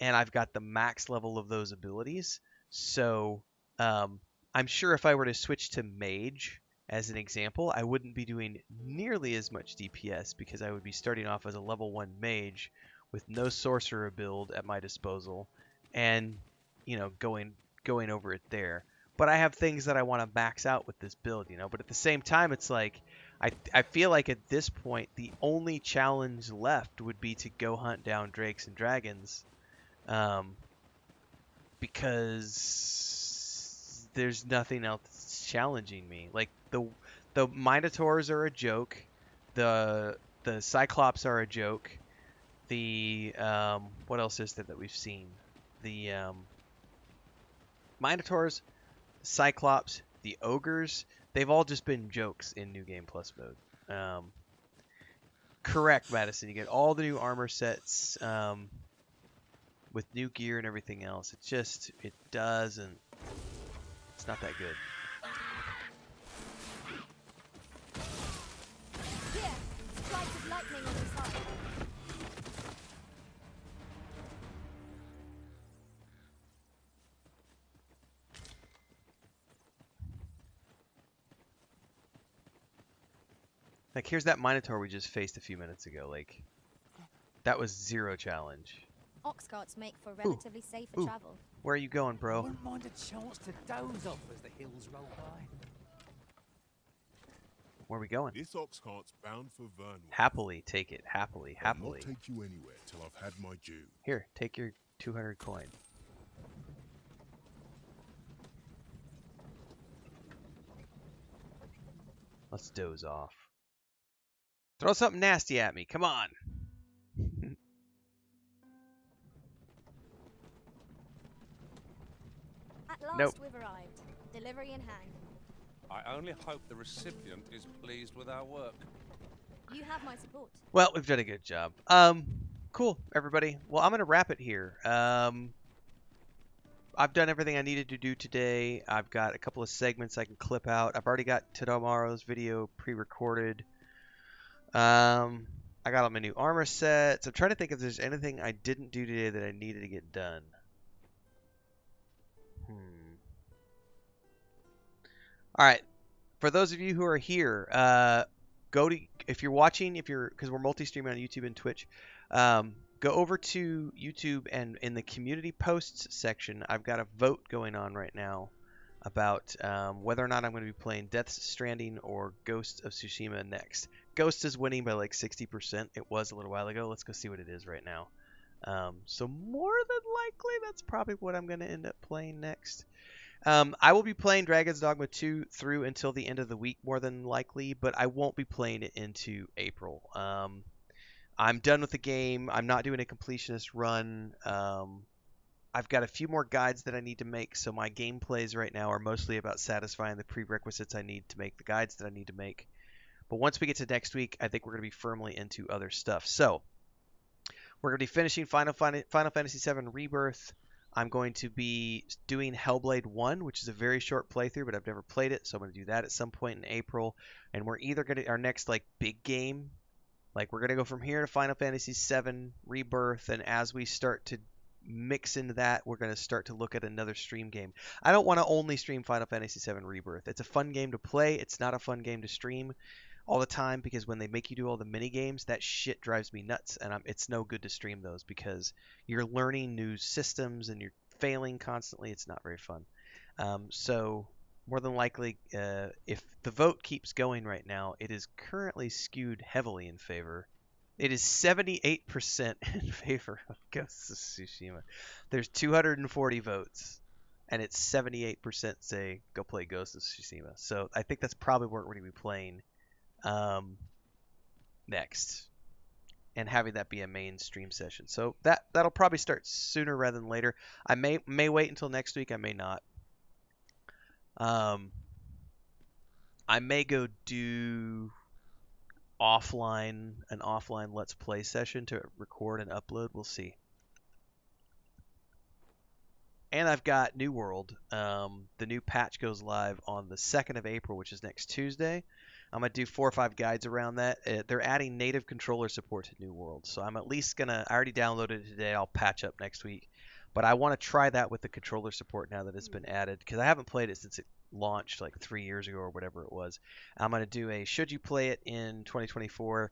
and I've got the max level of those abilities. So um, I'm sure if I were to switch to mage as an example, I wouldn't be doing nearly as much DPS because I would be starting off as a level 1 mage with no sorcerer build at my disposal, and you know going going over it there. But I have things that I want to max out with this build, you know. But at the same time, it's like I I feel like at this point the only challenge left would be to go hunt down drakes and dragons, um, because there's nothing else challenging me. Like the the minotaurs are a joke, the the cyclops are a joke, the um, what else is there that we've seen? The um, minotaurs, cyclops, the ogres. They've all just been jokes in New Game Plus mode. Um, correct, Madison. You get all the new armor sets um, with new gear and everything else. It just it doesn't. It's not that good. Strike of lightning on the side. Like here's that minotaur we just faced a few minutes ago. Like that was zero challenge. Ox carts make for relatively safer Ooh. travel. Where are you going, bro? Wouldn't mind a chance to doze off as the hills roll by. Where are we going? This ox cart's bound for Vernworth. Happily take it. Happily, happily. I'll happily. not take you anywhere till I've had my due. Here, take your 200 coin. Let's doze off. Throw something nasty at me. Come on. At last Nope. we've arrived. Delivery in hand. I only hope the recipient is pleased with our work. You have my support. Well, we've done a good job. Um, cool, everybody. Well, I'm gonna wrap it here. Um, I've done everything I needed to do today. I've got a couple of segments I can clip out. I've already got tomorrow's video pre-recorded. Um, I got all my new armor sets. I'm trying to think if there's anything I didn't do today that I needed to get done. Hmm. All right. For those of you who are here, uh, go to if you're watching, if you're because we're multi-streaming on YouTube and Twitch, um, go over to YouTube and in the community posts section, I've got a vote going on right now about um, whether or not I'm going to be playing Death Stranding or Ghost of Tsushima next. Ghost is winning by like 60%. It was a little while ago. Let's go see what it is right now. Um, so more than likely, that's probably what I'm going to end up playing next. Um, I will be playing Dragon's Dogma 2 through until the end of the week, more than likely, but I won't be playing it into April. Um, I'm done with the game. I'm not doing a completionist run. Um, I've got a few more guides that I need to make, so my gameplays right now are mostly about satisfying the prerequisites I need to make the guides that I need to make. But once we get to next week, I think we're going to be firmly into other stuff. So we're going to be finishing Final, Final, Final Fantasy VII Rebirth. I'm going to be doing Hellblade 1, which is a very short playthrough, but I've never played it, so I'm going to do that at some point in April. And we're either going to our next like big game, like we're going to go from here to Final Fantasy VII Rebirth, and as we start to mix into that, we're going to start to look at another stream game. I don't want to only stream Final Fantasy VII Rebirth. It's a fun game to play. It's not a fun game to stream all the time because when they make you do all the mini games, that shit drives me nuts, and I'm, it's no good to stream those because you're learning new systems and you're failing constantly. It's not very fun. Um, so more than likely, uh, if the vote keeps going right now, it is currently skewed heavily in favor. It is 78% <laughs> in favor of Ghost of Tsushima. There's 240 votes, and it's 78% say go play Ghost of Tsushima. So I think that's probably what we're going to be playing um, next, and having that be a mainstream session. So that that'll probably start sooner rather than later. I may may wait until next week. I may not. Um, I may go do offline an offline let's play session to record and upload. We'll see. And I've got New World. Um, the new patch goes live on the 2nd of April, which is next Tuesday. I'm gonna do four or five guides around that. Uh, they're adding native controller support to New World, so I'm at least gonna. I already downloaded it today. I'll patch up next week, but I want to try that with the controller support now that it's been added because I haven't played it since it launched like three years ago or whatever it was. I'm gonna do a should you play it in 2024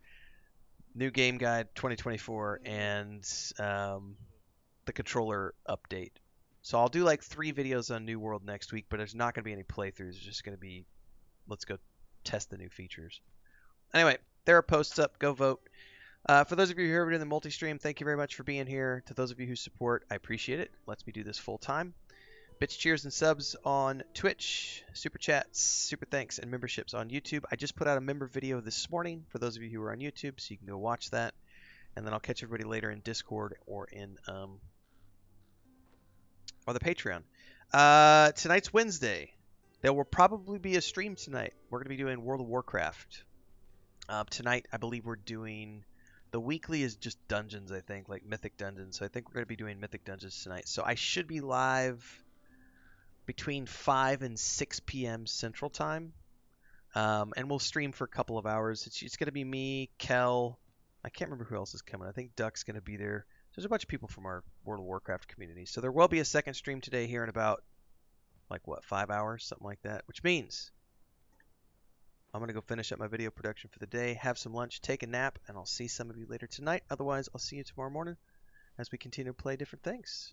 new game guide 2024 and um, the controller update. So I'll do like three videos on New World next week, but there's not going to be any playthroughs. It's just going to be let's go test the new features. Anyway, there are posts up. Go vote. Uh, for those of you who are in the multi-stream, thank you very much for being here. To those of you who support, I appreciate it. Lets me do this full time. Bits, cheers, and subs on Twitch, super chats, super thanks, and memberships on YouTube. I just put out a member video this morning for those of you who are on YouTube, so you can go watch that. And then I'll catch everybody later in Discord or in um, or the Patreon. Uh, tonight's Wednesday. There will probably be a stream tonight. We're going to be doing World of Warcraft. Uh, tonight, I believe we're doing the weekly is just dungeons, I think, like Mythic Dungeons. So I think we're going to be doing Mythic Dungeons tonight. So I should be live between 5 and 6 p.m. Central Time. Um, and we'll stream for a couple of hours. It's, it's going to be me, Kel. I can't remember who else is coming. I think Duck's going to be there. There's a bunch of people from our World of Warcraft community. So there will be a second stream today here in about, like, what, five hours? Something like that. Which means I'm going to go finish up my video production for the day, have some lunch, take a nap, and I'll see some of you later tonight. Otherwise, I'll see you tomorrow morning as we continue to play different things.